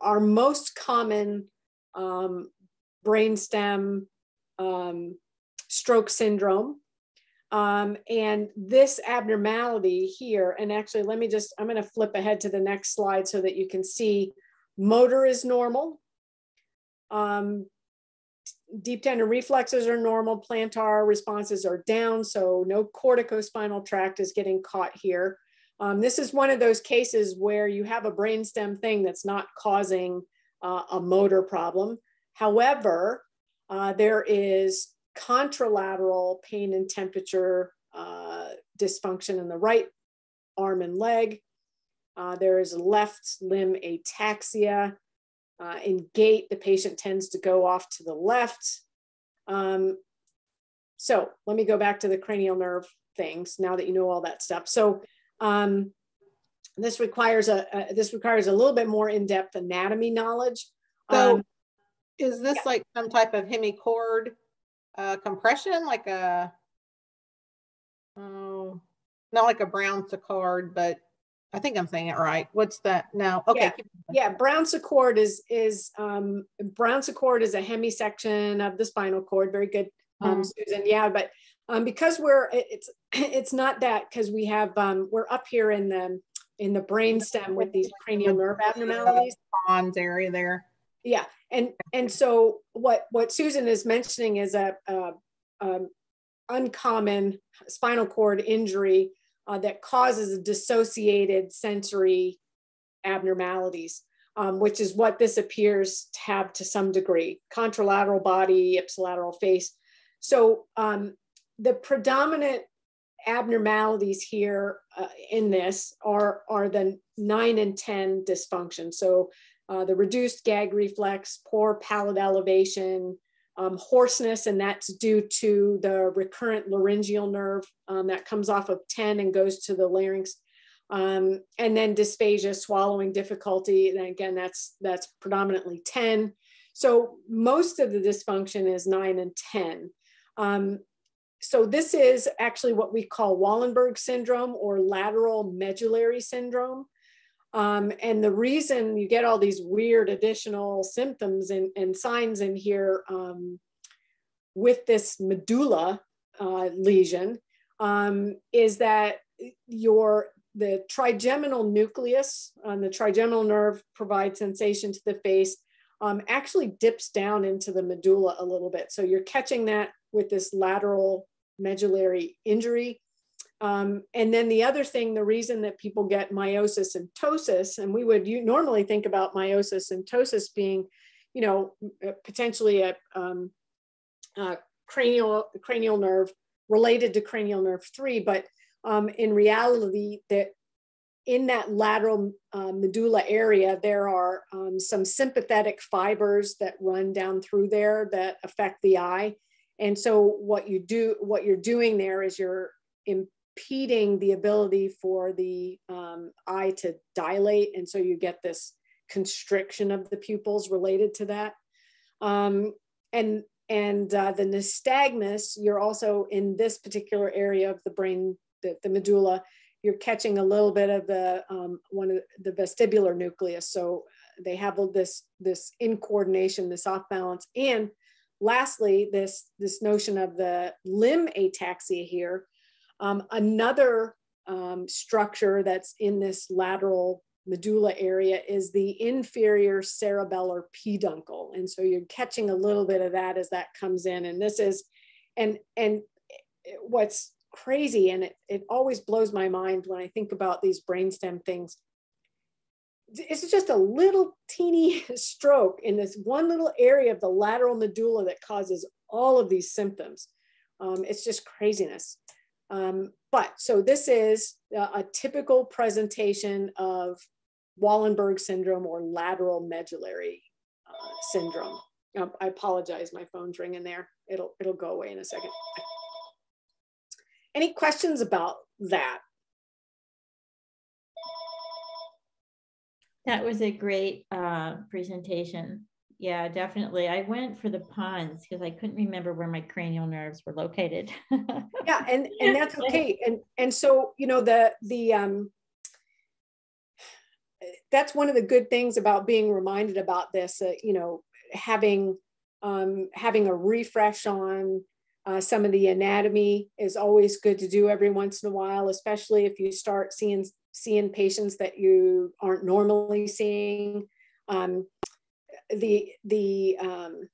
our most common um, brainstem um, stroke syndrome. Um, and this abnormality here, and actually, let me just, I'm going to flip ahead to the next slide so that you can see motor is normal. Um, deep tendon reflexes are normal, plantar responses are down, so no corticospinal tract is getting caught here. Um, this is one of those cases where you have a brainstem thing that's not causing uh, a motor problem. However, uh, there is contralateral pain and temperature uh, dysfunction in the right arm and leg. Uh, there is left limb ataxia. Uh, in gait, the patient tends to go off to the left. Um, so let me go back to the cranial nerve things now that you know all that stuff. So um, this requires a, a, this requires a little bit more in-depth anatomy knowledge. So Um, is this yeah. like some type of hemicord uh, compression, like a, oh, not like a Brown-Séquard, but I think I'm saying it right. What's that? No, okay. Yeah. yeah, Brown-Séquard is is um, Brown-Séquard is a hemisection of the spinal cord. Very good, um, Mhm. Susan. Yeah, but um, because we're it's it's not that because we have um, we're up here in the in the brainstem with these cranial nerve abnormalities. Pons area there. Yeah, and and so what what Susan is mentioning is a, a, um uncommon spinal cord injury uh, that causes a dissociated sensory abnormalities, um, which is what this appears to have to some degree. Contralateral body, ipsilateral face. So um, the predominant abnormalities here uh, in this are are the nine and ten dysfunction. So uh, the reduced gag reflex, poor palate elevation, um, hoarseness, and that's due to the recurrent laryngeal nerve um, that comes off of 10 and goes to the larynx. Um, and then dysphagia, swallowing difficulty. And again, that's that's predominantly 10. So most of the dysfunction is 9 and 10. Um, so this is actually what we call Wallenberg syndrome or lateral medullary syndrome. Um, and the reason you get all these weird additional symptoms and, and signs in here um, with this medulla uh, lesion um, is that your the trigeminal nucleus on the trigeminal nerve provides sensation to the face um, actually dips down into the medulla a little bit. So you're catching that with this lateral medullary injury. Um, and then the other thing, the reason that people get miosis and ptosis, and we would you normally think about miosis and ptosis being, you know, uh, potentially a um, uh, cranial cranial nerve related to cranial nerve three, but um, in reality, that in that lateral uh, medulla area, there are um, some sympathetic fibers that run down through there that affect the eye. And so what you do, what you're doing there is you're impeding the ability for the um, eye to dilate. And so you get this constriction of the pupils related to that. Um, and and uh, the nystagmus, you're also in this particular area of the brain, the, the medulla, you're catching a little bit of the um, one of the vestibular nucleus. So they have this this in coordination, this off balance, and lastly, this this notion of the limb ataxia here. Um, another um, structure that's in this lateral medulla area is the inferior cerebellar peduncle. And so you're catching a little bit of that as that comes in. And this is, and, and what's crazy, and it, it always blows my mind when I think about these brainstem things, it's just a little teeny stroke in this one little area of the lateral medulla that causes all of these symptoms. Um, it's just craziness. Um, but so this is a, a, typical presentation of Wallenberg syndrome or lateral medullary uh, syndrome. Um, I apologize, my phone's ringing there. It'll, it'll go away in a second. Any questions about that? That was a great uh, presentation. Yeah, definitely. I went for the pons because I couldn't remember where my cranial nerves were located. yeah, and and that's okay. And and so you know the the um that's one of the good things about being reminded about this. Uh, you know, having um, having a refresh on uh, some of the anatomy is always good to do every once in a while, especially if you start seeing seeing patients that you aren't normally seeing. Um, the the um,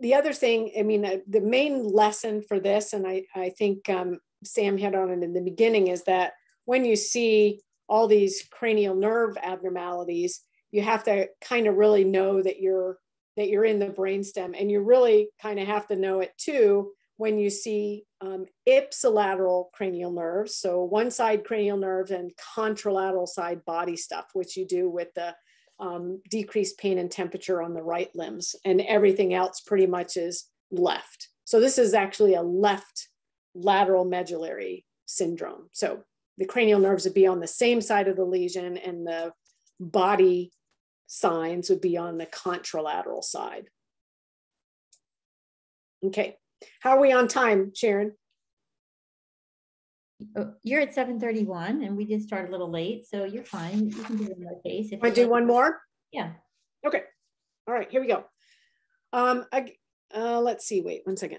the other thing, I mean, uh, the main lesson for this, and I I think um, Sam hit on it in the beginning, is that when you see all these cranial nerve abnormalities, you have to kind of really know that you're that you're in the brainstem, and you really kind of have to know it too when you see um, ipsilateral cranial nerves, so one side cranial nerves and contralateral side body stuff, which you do with the um, decreased pain and temperature on the right limbs, and everything else pretty much is left. So this is actually a left lateral medullary syndrome. So the cranial nerves would be on the same side of the lesion and the body signs would be on the contralateral side. Okay, how are we on time, Sharon? Oh, you're at 7.31 and we did start a little late, so you're fine. You can do one more case. If to do one more? Yeah. Okay. All right, here we go. Um, I, uh, let's see, wait one second.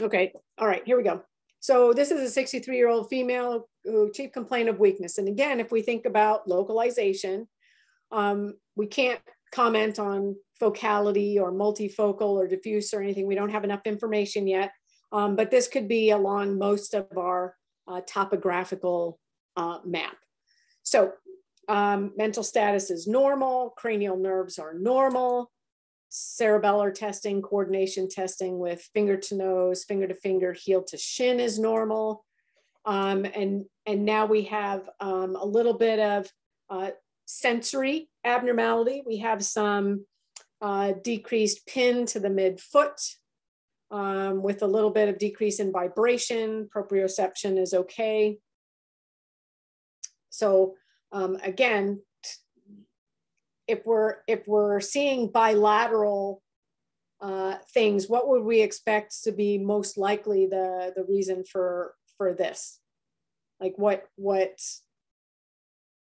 Okay, all right, here we go. So this is a 63 year old female chief complaint of weakness. And again, if we think about localization, um, we can't comment on focality or multifocal or diffuse or anything. We don't have enough information yet, um, but this could be along most of our uh, topographical uh, map. So um, mental status is normal, cranial nerves are normal, cerebellar testing, coordination testing with finger to nose, finger to finger, heel to shin is normal. Um, and, and now we have um, a little bit of uh, sensory abnormality. We have some uh, decreased pin to the midfoot um, with a little bit of decrease in vibration. Proprioception is okay. So um, again, if we're if we're seeing bilateral uh, things, what would we expect to be most likely the the reason for for this? Like what what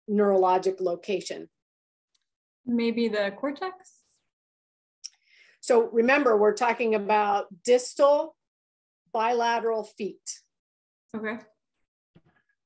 neurologic location? Maybe the cortex. So remember, we're talking about distal bilateral feet. Okay.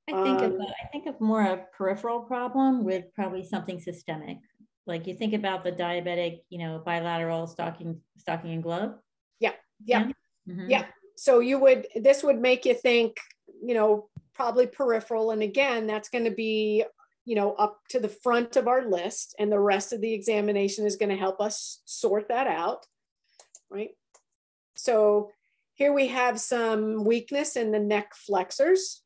I think um, of I think of more a peripheral problem with probably something systemic. Like you think about the diabetic, you know, bilateral stocking, stocking and glove. Yeah. Yeah. Mm-hmm. Yeah. So you would, this would make you think, you know, probably peripheral. And again, that's going to be, you know, up to the front of our list. And the rest of the examination is going to help us sort that out. Right. So here we have some weakness in the neck flexors.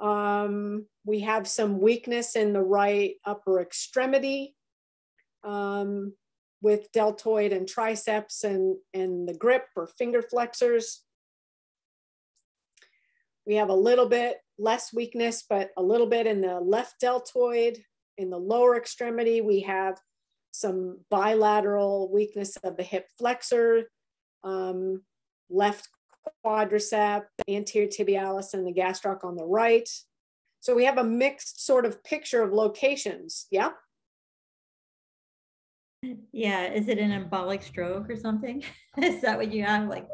Um, we have some weakness in the right upper extremity. Um, with deltoid and triceps and, and the grip or finger flexors. We have a little bit less weakness, but a little bit in the left deltoid. In the lower extremity, we have some bilateral weakness of the hip flexor, um, left quadricep, anterior tibialis, and the gastroc on the right. So we have a mixed sort of picture of locations. Yeah. Yeah. Is it an embolic stroke or something? Is that what you have? Like,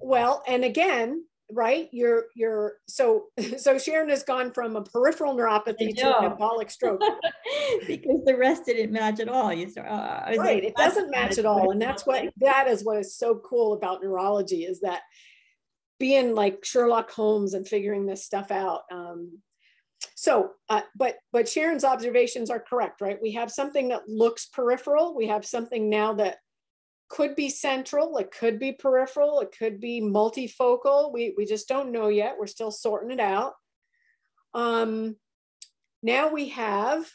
well, and again, right? You're you're so so Sharon has gone from a peripheral neuropathy to an embolic stroke because the rest didn't match at all. You start, uh, right? Like, it doesn't match at all, and that's what that is what is so cool about neurology is that being like Sherlock Holmes and figuring this stuff out. Um, so, uh, but but Sharon's observations are correct, right? We have something that looks peripheral. We have something now that could be central, it could be peripheral, it could be multifocal. We, we just don't know yet. We're still sorting it out. Um, now we have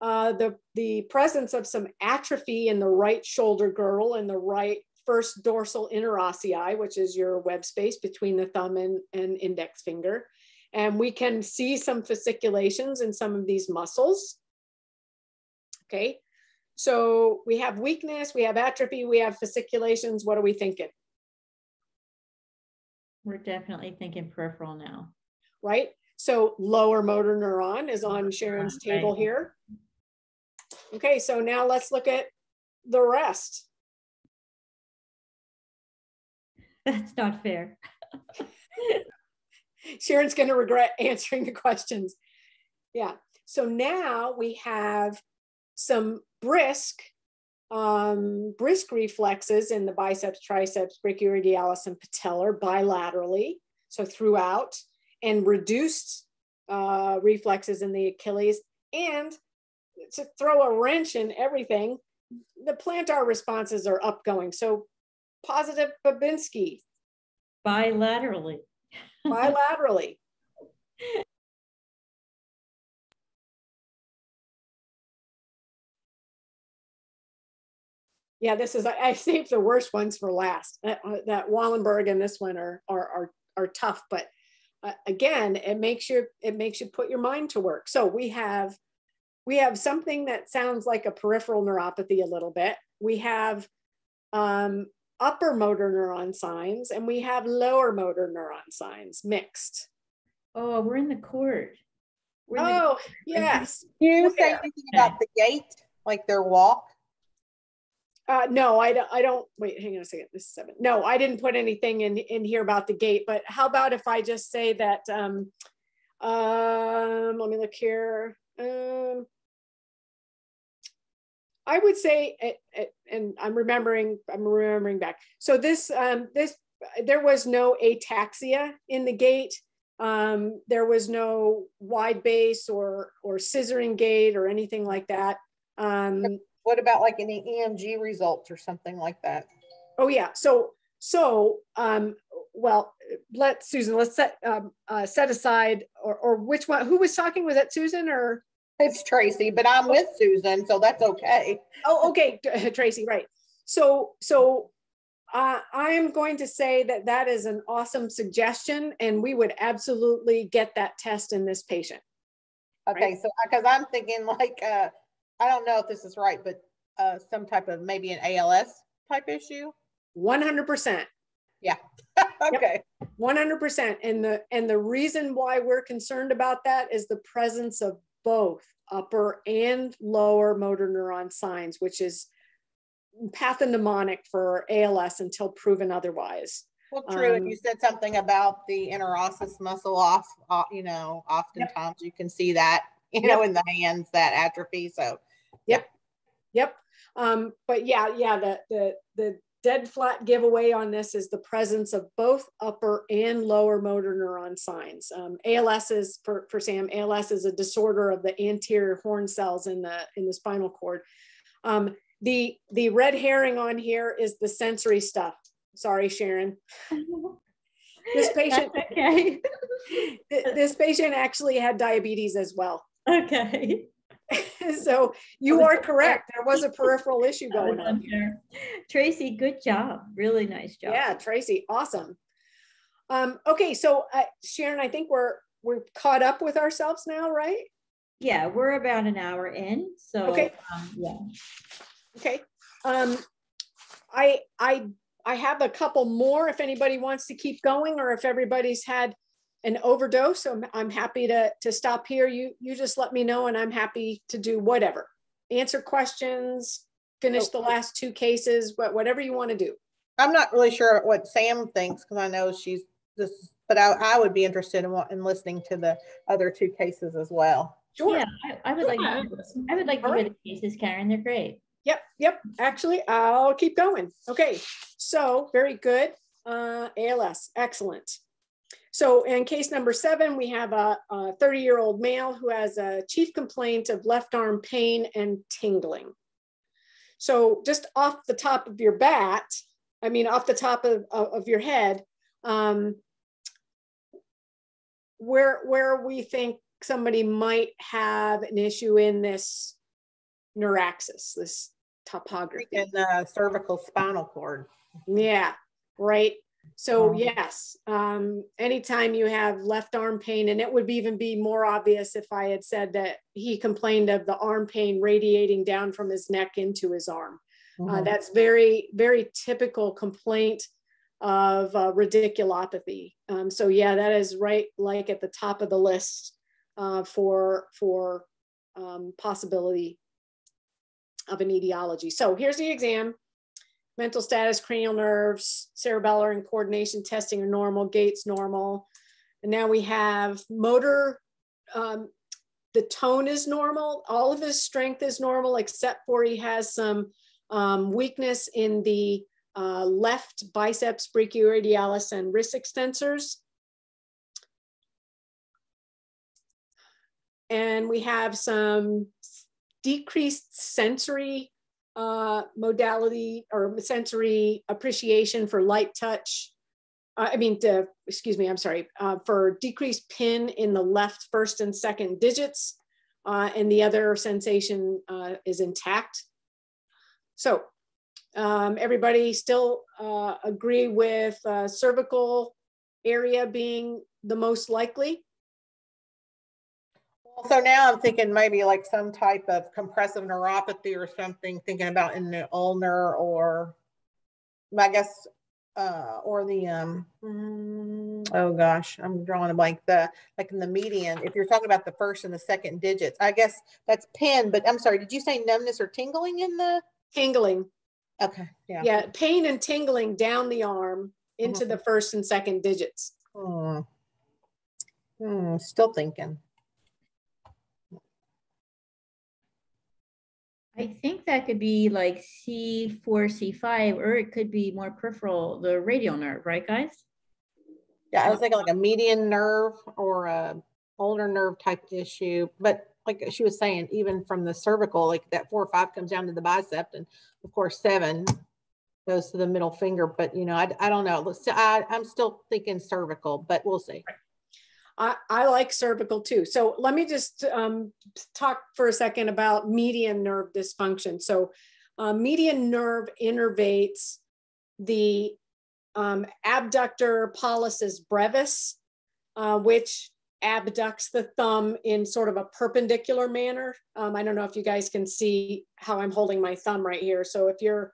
uh, the, the presence of some atrophy in the right shoulder girdle and the right first dorsal interossei, which is your web space between the thumb and, and index finger. And we can see some fasciculations in some of these muscles. Okay, so we have weakness, we have atrophy, we have fasciculations. What are we thinking? We're definitely thinking peripheral now. Right? So lower motor neuron is on Sharon's table right. here. Okay, so now let's look at the rest. That's not fair. Sharon's going to regret answering the questions. Yeah. So now we have some brisk, um, brisk reflexes in the biceps, triceps, brachioradialis, and patellar bilaterally, so throughout, and reduced uh, reflexes in the Achilles. And to throw a wrench in everything, the plantar responses are upgoing. So positive Babinski. Bilaterally. Bilaterally. yeah, this is, I, I saved the worst ones for last. That, uh, that Wallenberg and this one are, are, are, are tough, but uh, again, it makes you, it makes you put your mind to work. So we have, we have something that sounds like a peripheral neuropathy a little bit. We have um, upper motor neuron signs and we have lower motor neuron signs mixed. Oh, we're in the court. We're oh, the yes. Do you say anything about the gait, like their walk? Uh, no, I don't, I don't, wait, hang on a second, this is seven. No, I didn't put anything in, in here about the gait, but how about if I just say that, um, um, let me look here. Um, I would say, it, it, and I'm remembering, I'm remembering back. So this, um, this, there was no ataxia in the gait. Um, there was no wide base or, or scissoring gait or anything like that. Um, what about like any EMG results or something like that? Oh yeah. So so um, well, let Susan. Let's set um, uh, set aside or or which one? Who was talking? Was that Susan or? It's Tracy, but I'm with Susan, so that's okay. Oh, okay, Tracy. Right. So so uh, I am going to say that that is an awesome suggestion, and we would absolutely get that test in this patient. Okay, right? so because I'm thinking like uh, I don't know if this is right, but uh, some type of maybe an ALS type issue. 100%. Yeah. okay. 100%. And the and the reason why we're concerned about that is the presence of both upper and lower motor neuron signs, which is pathognomonic for ALS until proven otherwise. Well, true. Um, and you said something about the interosseous muscle off, you know, oftentimes yep. you can see that you know, in the hands that atrophy. So, yep, yep. Um, but yeah, yeah, the the the dead flat giveaway on this is the presence of both upper and lower motor neuron signs. Um, ALS is for, for Sam, ALS is a disorder of the anterior horn cells in the in the spinal cord. Um, the the red herring on here is the sensory stuff. Sorry, Sharon. this patient okay. this patient actually had diabetes as well. Okay. so you are correct. There was a peripheral issue going on. Here. Tracy, good job. Really nice job. Yeah, Tracy, awesome. Um, okay, so uh, Sharon, I think we're we're caught up with ourselves now, right? Yeah, we're about an hour in. So okay, um, yeah. Okay. Um, I I I have a couple more if anybody wants to keep going or if everybody's had an overdose. I'm, I'm happy to, to stop here. You, you just let me know and I'm happy to do whatever. Answer questions, finish the last two cases, but whatever you want to do. I'm not really sure what Sam thinks because I know she's this, but I, I would be interested in, in listening to the other two cases as well. Sure. Yeah, I, I would like I would like to hear the cases, Karen. They're great. Yep, yep. Actually, I'll keep going. Okay, so very good. Uh, ALS, excellent. So in case number seven, we have a 30 year old male who has a chief complaint of left arm pain and tingling. So just off the top of your bat, I mean, off the top of, of, of your head, um, where, where we think somebody might have an issue in this neuraxis, this topography. In the cervical spinal cord. Yeah, right. So yes, um, anytime you have left arm pain, and it would even be more obvious if I had said that he complained of the arm pain radiating down from his neck into his arm. Mm-hmm. Uh, that's very, very typical complaint of uh, radiculopathy. Um, so yeah, that is right, like at the top of the list uh, for for um, possibility of an etiology. So here's the exam mental status, cranial nerves, cerebellar and coordination testing are normal, gaits normal. And now we have motor, um, the tone is normal. All of his strength is normal, except for he has some um, weakness in the uh, left biceps brachioradialis and wrist extensors. And we have some decreased sensory uh, modality or sensory appreciation for light touch. Uh, I mean, to, excuse me, I'm sorry, uh, for decreased pin in the left first and second digits, uh, and the other sensation uh, is intact. So um, everybody still uh, agree with cervical area being the most likely? So now I'm thinking maybe like some type of compressive neuropathy or something, thinking about in the ulnar or I guess uh or the um mm, oh gosh i'm drawing a blank the like in the median if you're talking about the first and the second digits i guess that's pin but i'm sorry did you say numbness or tingling in the? Tingling. Okay yeah. Yeah pain and tingling down the arm into mm-hmm. the first and second digits. Hmm. Hmm, still thinking I think that could be like C4, C5, or it could be more peripheral, the radial nerve, right, guys? Yeah, I was thinking like a median nerve or a ulnar nerve type issue. But like she was saying, even from the cervical, like that four or five comes down to the bicep, and of course seven goes to the middle finger. But you know, I, I don't know. I, I'm still thinking cervical, but we'll see. I, I like cervical too. So let me just um, talk for a second about median nerve dysfunction. So uh, median nerve innervates the um, abductor pollicis brevis, uh, which abducts the thumb in sort of a perpendicular manner. Um, I don't know if you guys can see how I'm holding my thumb right here. So if you're,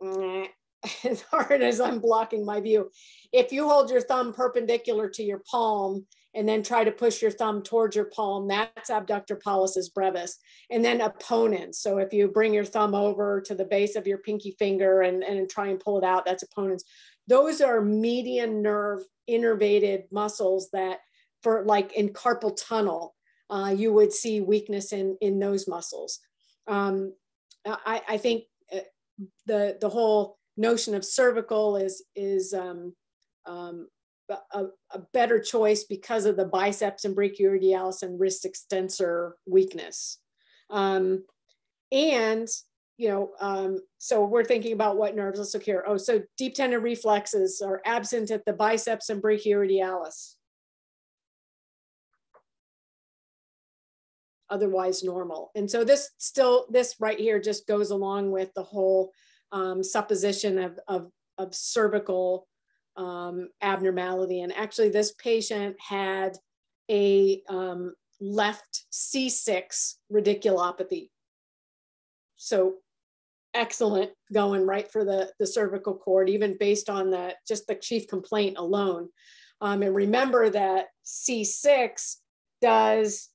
as hard as I'm blocking my view, if you hold your thumb perpendicular to your palm, and then try to push your thumb towards your palm. That's abductor pollicis brevis. And then opponens. So if you bring your thumb over to the base of your pinky finger and, and try and pull it out, that's opponens. Those are median nerve innervated muscles that for like in carpal tunnel, uh, you would see weakness in, in those muscles. Um, I, I think uh, the, the whole notion of cervical is, is um, um, a, a, better choice because of the biceps and brachioradialis and wrist extensor weakness. Um, and, you know, um, so we're thinking about what nerves. Let's look here. Oh, so deep tendon reflexes are absent at the biceps and brachioradialis. otherwise normal. And so this still, this right here just goes along with the whole um, supposition of, of, of cervical um, abnormality. And actually this patient had a um, left C6 radiculopathy. So excellent going right for the, the cervical cord, even based on the, just the chief complaint alone. Um, and remember that C6 does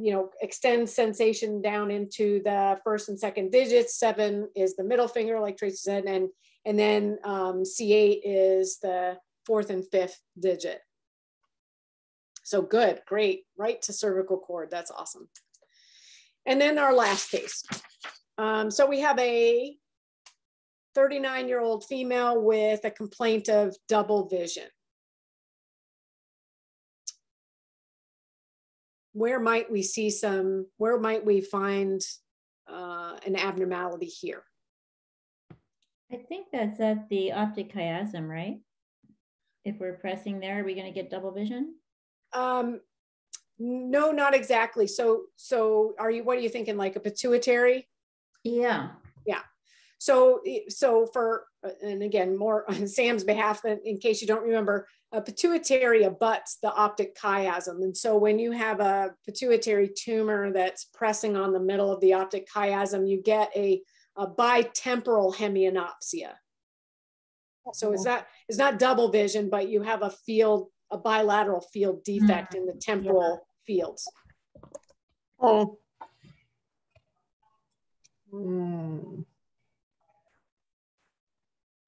you know extend sensation down into the first and second digits. Seven is the middle finger, like Tracy said, and and then um, C8 is the fourth and fifth digit. So good, great, right to cervical cord. That's awesome. And then our last case. Um, so we have a 39 year old female with a complaint of double vision. where might we see some, where might we find uh, an abnormality here? I think that's at the optic chiasm, right? If we're pressing there, are we going to get double vision? Um, no, not exactly. So, so are you? What are you thinking? Like a pituitary? Yeah. Yeah. So, so for and again, more on Sam's behalf, in case you don't remember, a pituitary abuts the optic chiasm. And so when you have a pituitary tumor that's pressing on the middle of the optic chiasm, you get a, a bitemporal hemianopsia. So it's not, it's not double vision, but you have a field, a bilateral field defect in the temporal fields. Oh. Hmm.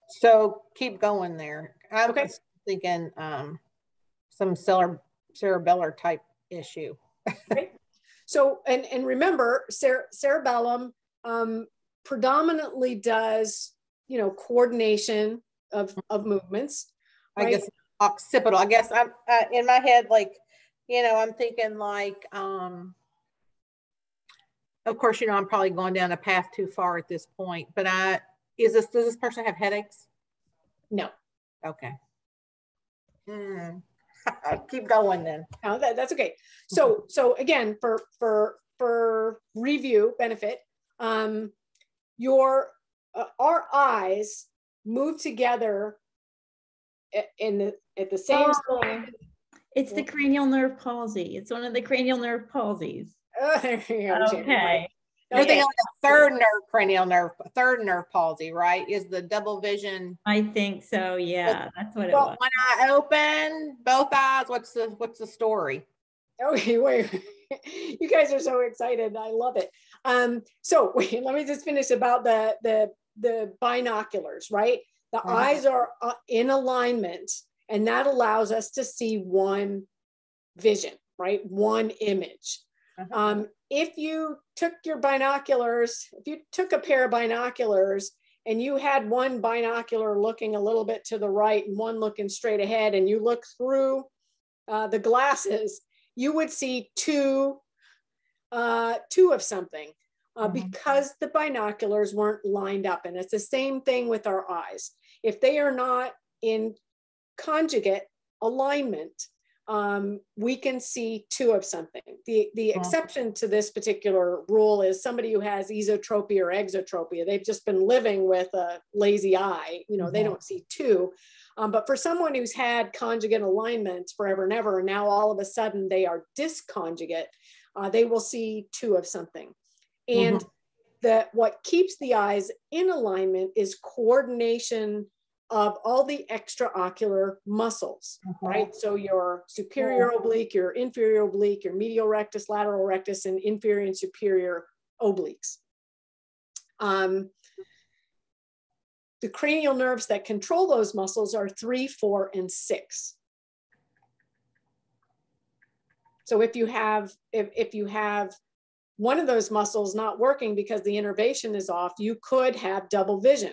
So keep going there. I okay. was thinking um, some cere cerebellar type issue. right. So, and, and remember, cere cerebellum um, predominantly does, you know, coordination of, of movements. Right? I guess occipital. I guess I'm uh, in my head, like, you know, I'm thinking like, um, of course, you know, I'm probably going down a path too far at this point, but I, is this, does this person have headaches? No. Okay. Mm. Keep going then. No, that, that's okay. So, so again, for for for review benefit, um, your uh, our eyes move together in the at the same. Oh, it's the cranial nerve palsy. It's one of the cranial nerve palsies. Oh, okay. You're thinking like a third nerve cranial nerve, third nerve palsy, right? Is the double vision? I think so. Yeah, that's what well, it was. One eye open, both eyes. What's the what's the story? Okay, wait. you guys are so excited. I love it. Um, so wait, let me just finish about the the the binoculars, right? The eyes are uh, in alignment, and that allows us to see one vision, right? One image. Uh-huh. Um, if you took your binoculars, if you took a pair of binoculars and you had one binocular looking a little bit to the right and one looking straight ahead, and you look through uh, the glasses, you would see two, uh, two of something uh, mm-hmm. because the binoculars weren't lined up. And it's the same thing with our eyes. If they are not in conjugate alignment, um, we can see two of something. The, the exception to this particular rule is somebody who has esotropia or exotropia. They've just been living with a lazy eye, you know, mm-hmm. they don't see two. Um, but for someone who's had conjugate alignments forever and ever, and now all of a sudden they are disconjugate, uh, they will see two of something. And mm-hmm. that what keeps the eyes in alignment is coordination of all the extraocular muscles, uh-huh. right? So your superior oblique, your inferior oblique, your medial rectus, lateral rectus, and inferior and superior obliques. Um, the cranial nerves that control those muscles are three, four, and six. So if you have, if, if you have one of those muscles not working because the innervation is off, you could have double vision.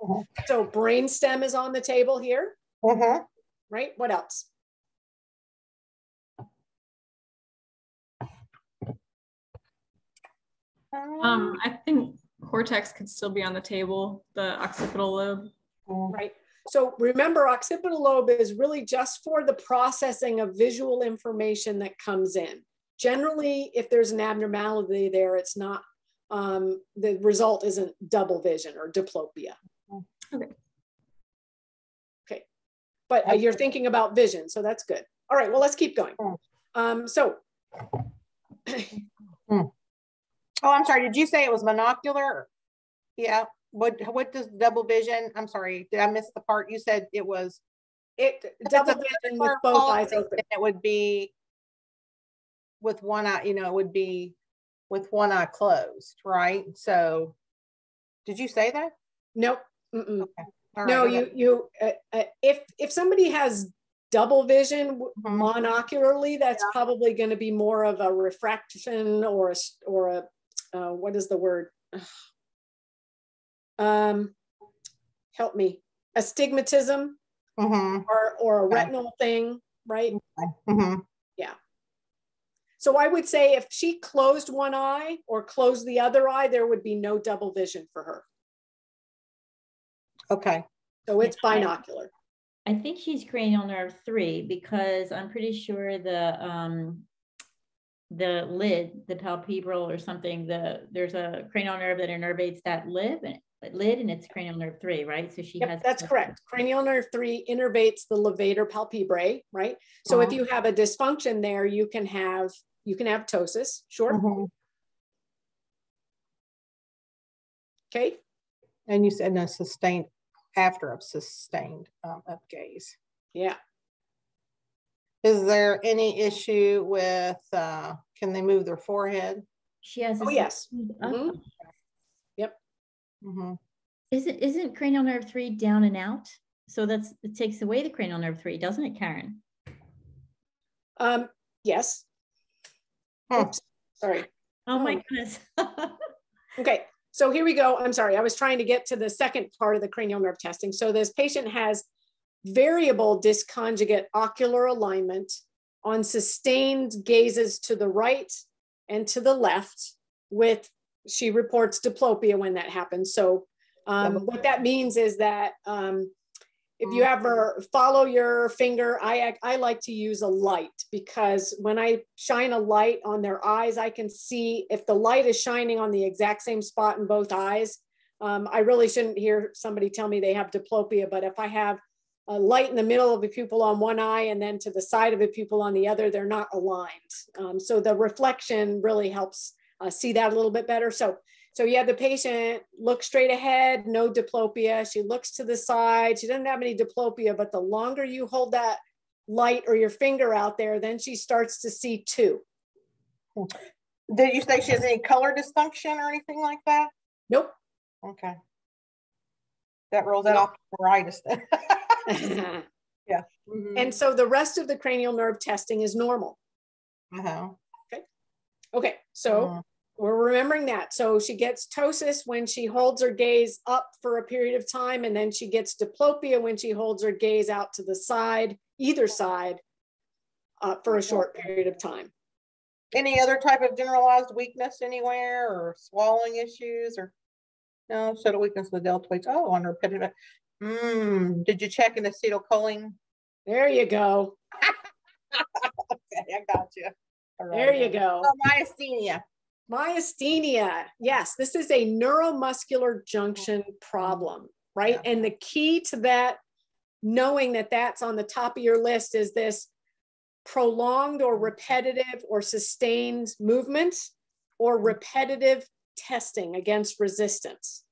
Uh-huh. So brainstem is on the table here. Uh-huh. Right? What else? Um, I think cortex could still be on the table, the occipital lobe. Right. So remember, occipital lobe is really just for the processing of visual information that comes in. generally, if there's an abnormality there, it's not, um, the result isn't double vision or diplopia. Okay. Okay. But uh, you're thinking about vision, so that's good. All right, well, let's keep going. Um, so. Oh, I'm sorry. Did you say it was monocular? Yeah. What what does double vision? I'm sorry. Did I miss the part? You said it was It, double vision with both eyes open. It would be with one eye, you know, it would be with one eye closed, right? So did you say that? Nope. Mm-mm. All No, right, you, you, uh, uh, if, if somebody has double vision Mhm. monocularly, that's probably going to be more of a refraction or a, or a, uh, what is the word? Um, help me, astigmatism Mhm, or, or a Okay. retinal thing, right? mhm. So I would say if she closed one eye or closed the other eye, there would be no double vision for her. Okay. So it's Yeah, I- binocular. I think she's cranial nerve three because I'm pretty sure the um the lid, the palpebral or something, the there's a cranial nerve that innervates that lid and lid and it's cranial nerve three, right? So she has Yep, that's correct. Cranial nerve three innervates the levator palpebrae, right? So if Uh-huh. you have a dysfunction there, you can have, you can have ptosis, sure, Mhm. okay? And you said no sustained after a sustained um, up gaze. Yeah, Is there any issue with, uh, can they move their forehead? She has. Oh, yes. sustained up- Mhm. Mhm. Isn't isn't cranial nerve three down and out? So that's it takes away the cranial nerve three, doesn't it, Karen? um, yes, Hmm. Oops, sorry. Oh my Oh. goodness. Okay, so here we go. I'm sorry, I was trying to get to the second part of the cranial nerve testing. So this patient has variable disconjugate ocular alignment on sustained gazes to the right and to the left with, she reports diplopia when that happens. So um, what that means is that um, if you ever follow your finger, I, I like to use a light because when I shine a light on their eyes, I can see if the light is shining on the exact same spot in both eyes. Um, I really shouldn't hear somebody tell me they have diplopia, but if I have a light in the middle of a pupil on one eye and then to the side of a pupil on the other, they're not aligned. Um, so the reflection really helps uh, see that a little bit better. So so you have the patient look straight ahead, no diplopia. She looks to the side. She doesn't have any diplopia, but the longer you hold that light or your finger out there, then she starts to see two. Did you say she has any color dysfunction or anything like that? Nope. Okay. That rolls that off the brightest. and Mhm. so the rest of the cranial nerve testing is normal. Uh-huh. Okay, so Mhm. we're remembering that. So she gets ptosis when she holds her gaze up for a period of time, and then she gets diplopia when she holds her gaze out to the side, either side, uh, for a short period of time. Any other type of generalized weakness anywhere or swallowing issues or? No, subtle weakness with deltoids. Oh, on repetitive. Hmm, did you check an acetylcholine? There you go. Okay, I got you. There you go. Oh, myasthenia. Myasthenia. Yes, this is a neuromuscular junction problem, right? Yeah. And the key to that, knowing that that's on the top of your list, is this prolonged or repetitive or sustained movement or repetitive testing against resistance,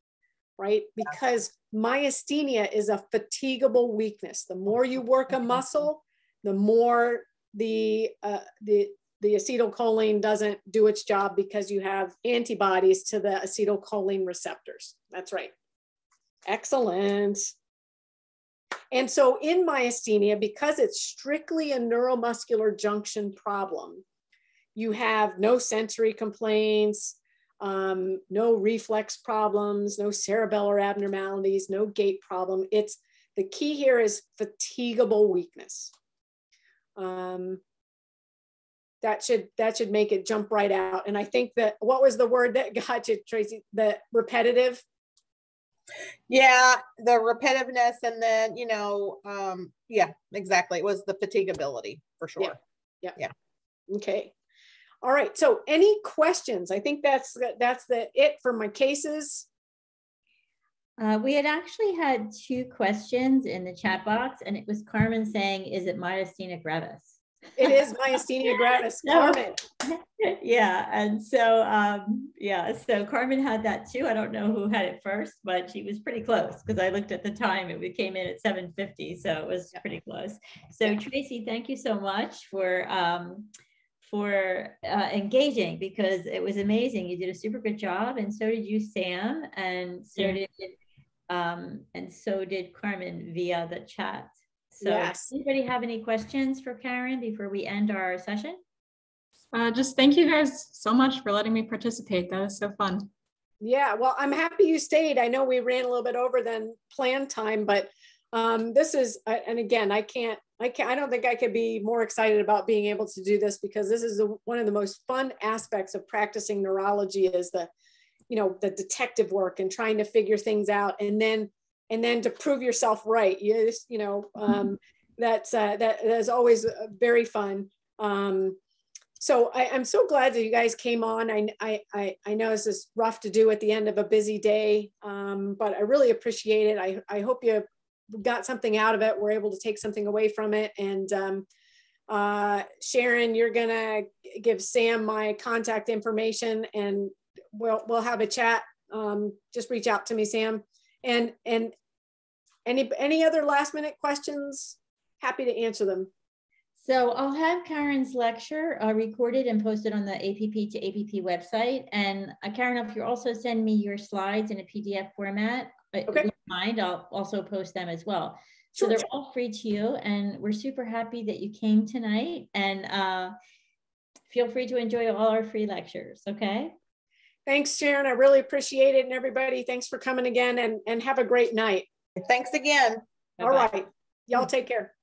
right? Because myasthenia is a fatigable weakness. The more you work a muscle, the more the uh, the the acetylcholine doesn't do its job because you have antibodies to the acetylcholine receptors. That's right. Excellent. And so in myasthenia, because it's strictly a neuromuscular junction problem, you have no sensory complaints, um, no reflex problems, no cerebellar abnormalities, no gait problem. It's the key here is fatigable weakness. Um, that should that should make it jump right out. And I think that what was the word that got you, Tracy? The repetitive. Yeah, the repetitiveness and then, you know, um, yeah, exactly. It was the fatigability for sure. Yeah yeah, yeah. okay. All right, so any questions? I think that's that's the it for my cases. Uh, we had actually had two questions in the chat box, and it was Carmen saying, "Is it myasthenia gravis?" It is myasthenia gravis, Carmen. yeah, and so um, yeah, so Carmen had that too. I don't know who had it first, but she was pretty close because I looked at the time; and it came in at seven fifty, so it was pretty close. So Tracy, thank you so much for. Um, for uh, engaging because it was amazing. You did a super good job, and so did you, Sam, and so yeah. did um, and so did Carmen via the chat. So yes. anybody have any questions for Karen before we end our session? Uh, just thank you guys so much for letting me participate. That was so fun. Yeah, well, I'm happy you stayed. I know we ran a little bit over than planned time, but um, this is, and again, I can't, I can't, I don't think I could be more excited about being able to do this because this is the, one of the most fun aspects of practicing neurology is the you know the detective work and trying to figure things out and then and then to prove yourself right you just you know um, that's uh, that is always uh, very fun. Um, so I, am so glad that you guys came on. I, I i know this is rough to do at the end of a busy day um, but i really appreciate it. I i hope you got something out of it we're able to take something away from it. And um, uh, sharon you're gonna give sam my contact information and we'll we'll have a chat. Um, just reach out to me, Sam. And and any any other last minute questions? Happy to answer them. So I'll have Karen's lecture uh, recorded and posted on the APP to APP website. And uh, Karen, if you also send me your slides in a PDF format, uh, okay. mind, I'll also post them as well. Sure. So they're all free to you. And we're super happy that you came tonight. And uh, feel free to enjoy all our free lectures, okay? Thanks, Sharon. I really appreciate it. And everybody, thanks for coming again and, and have a great night. Thanks again. Bye -bye. All right. Y'all take care.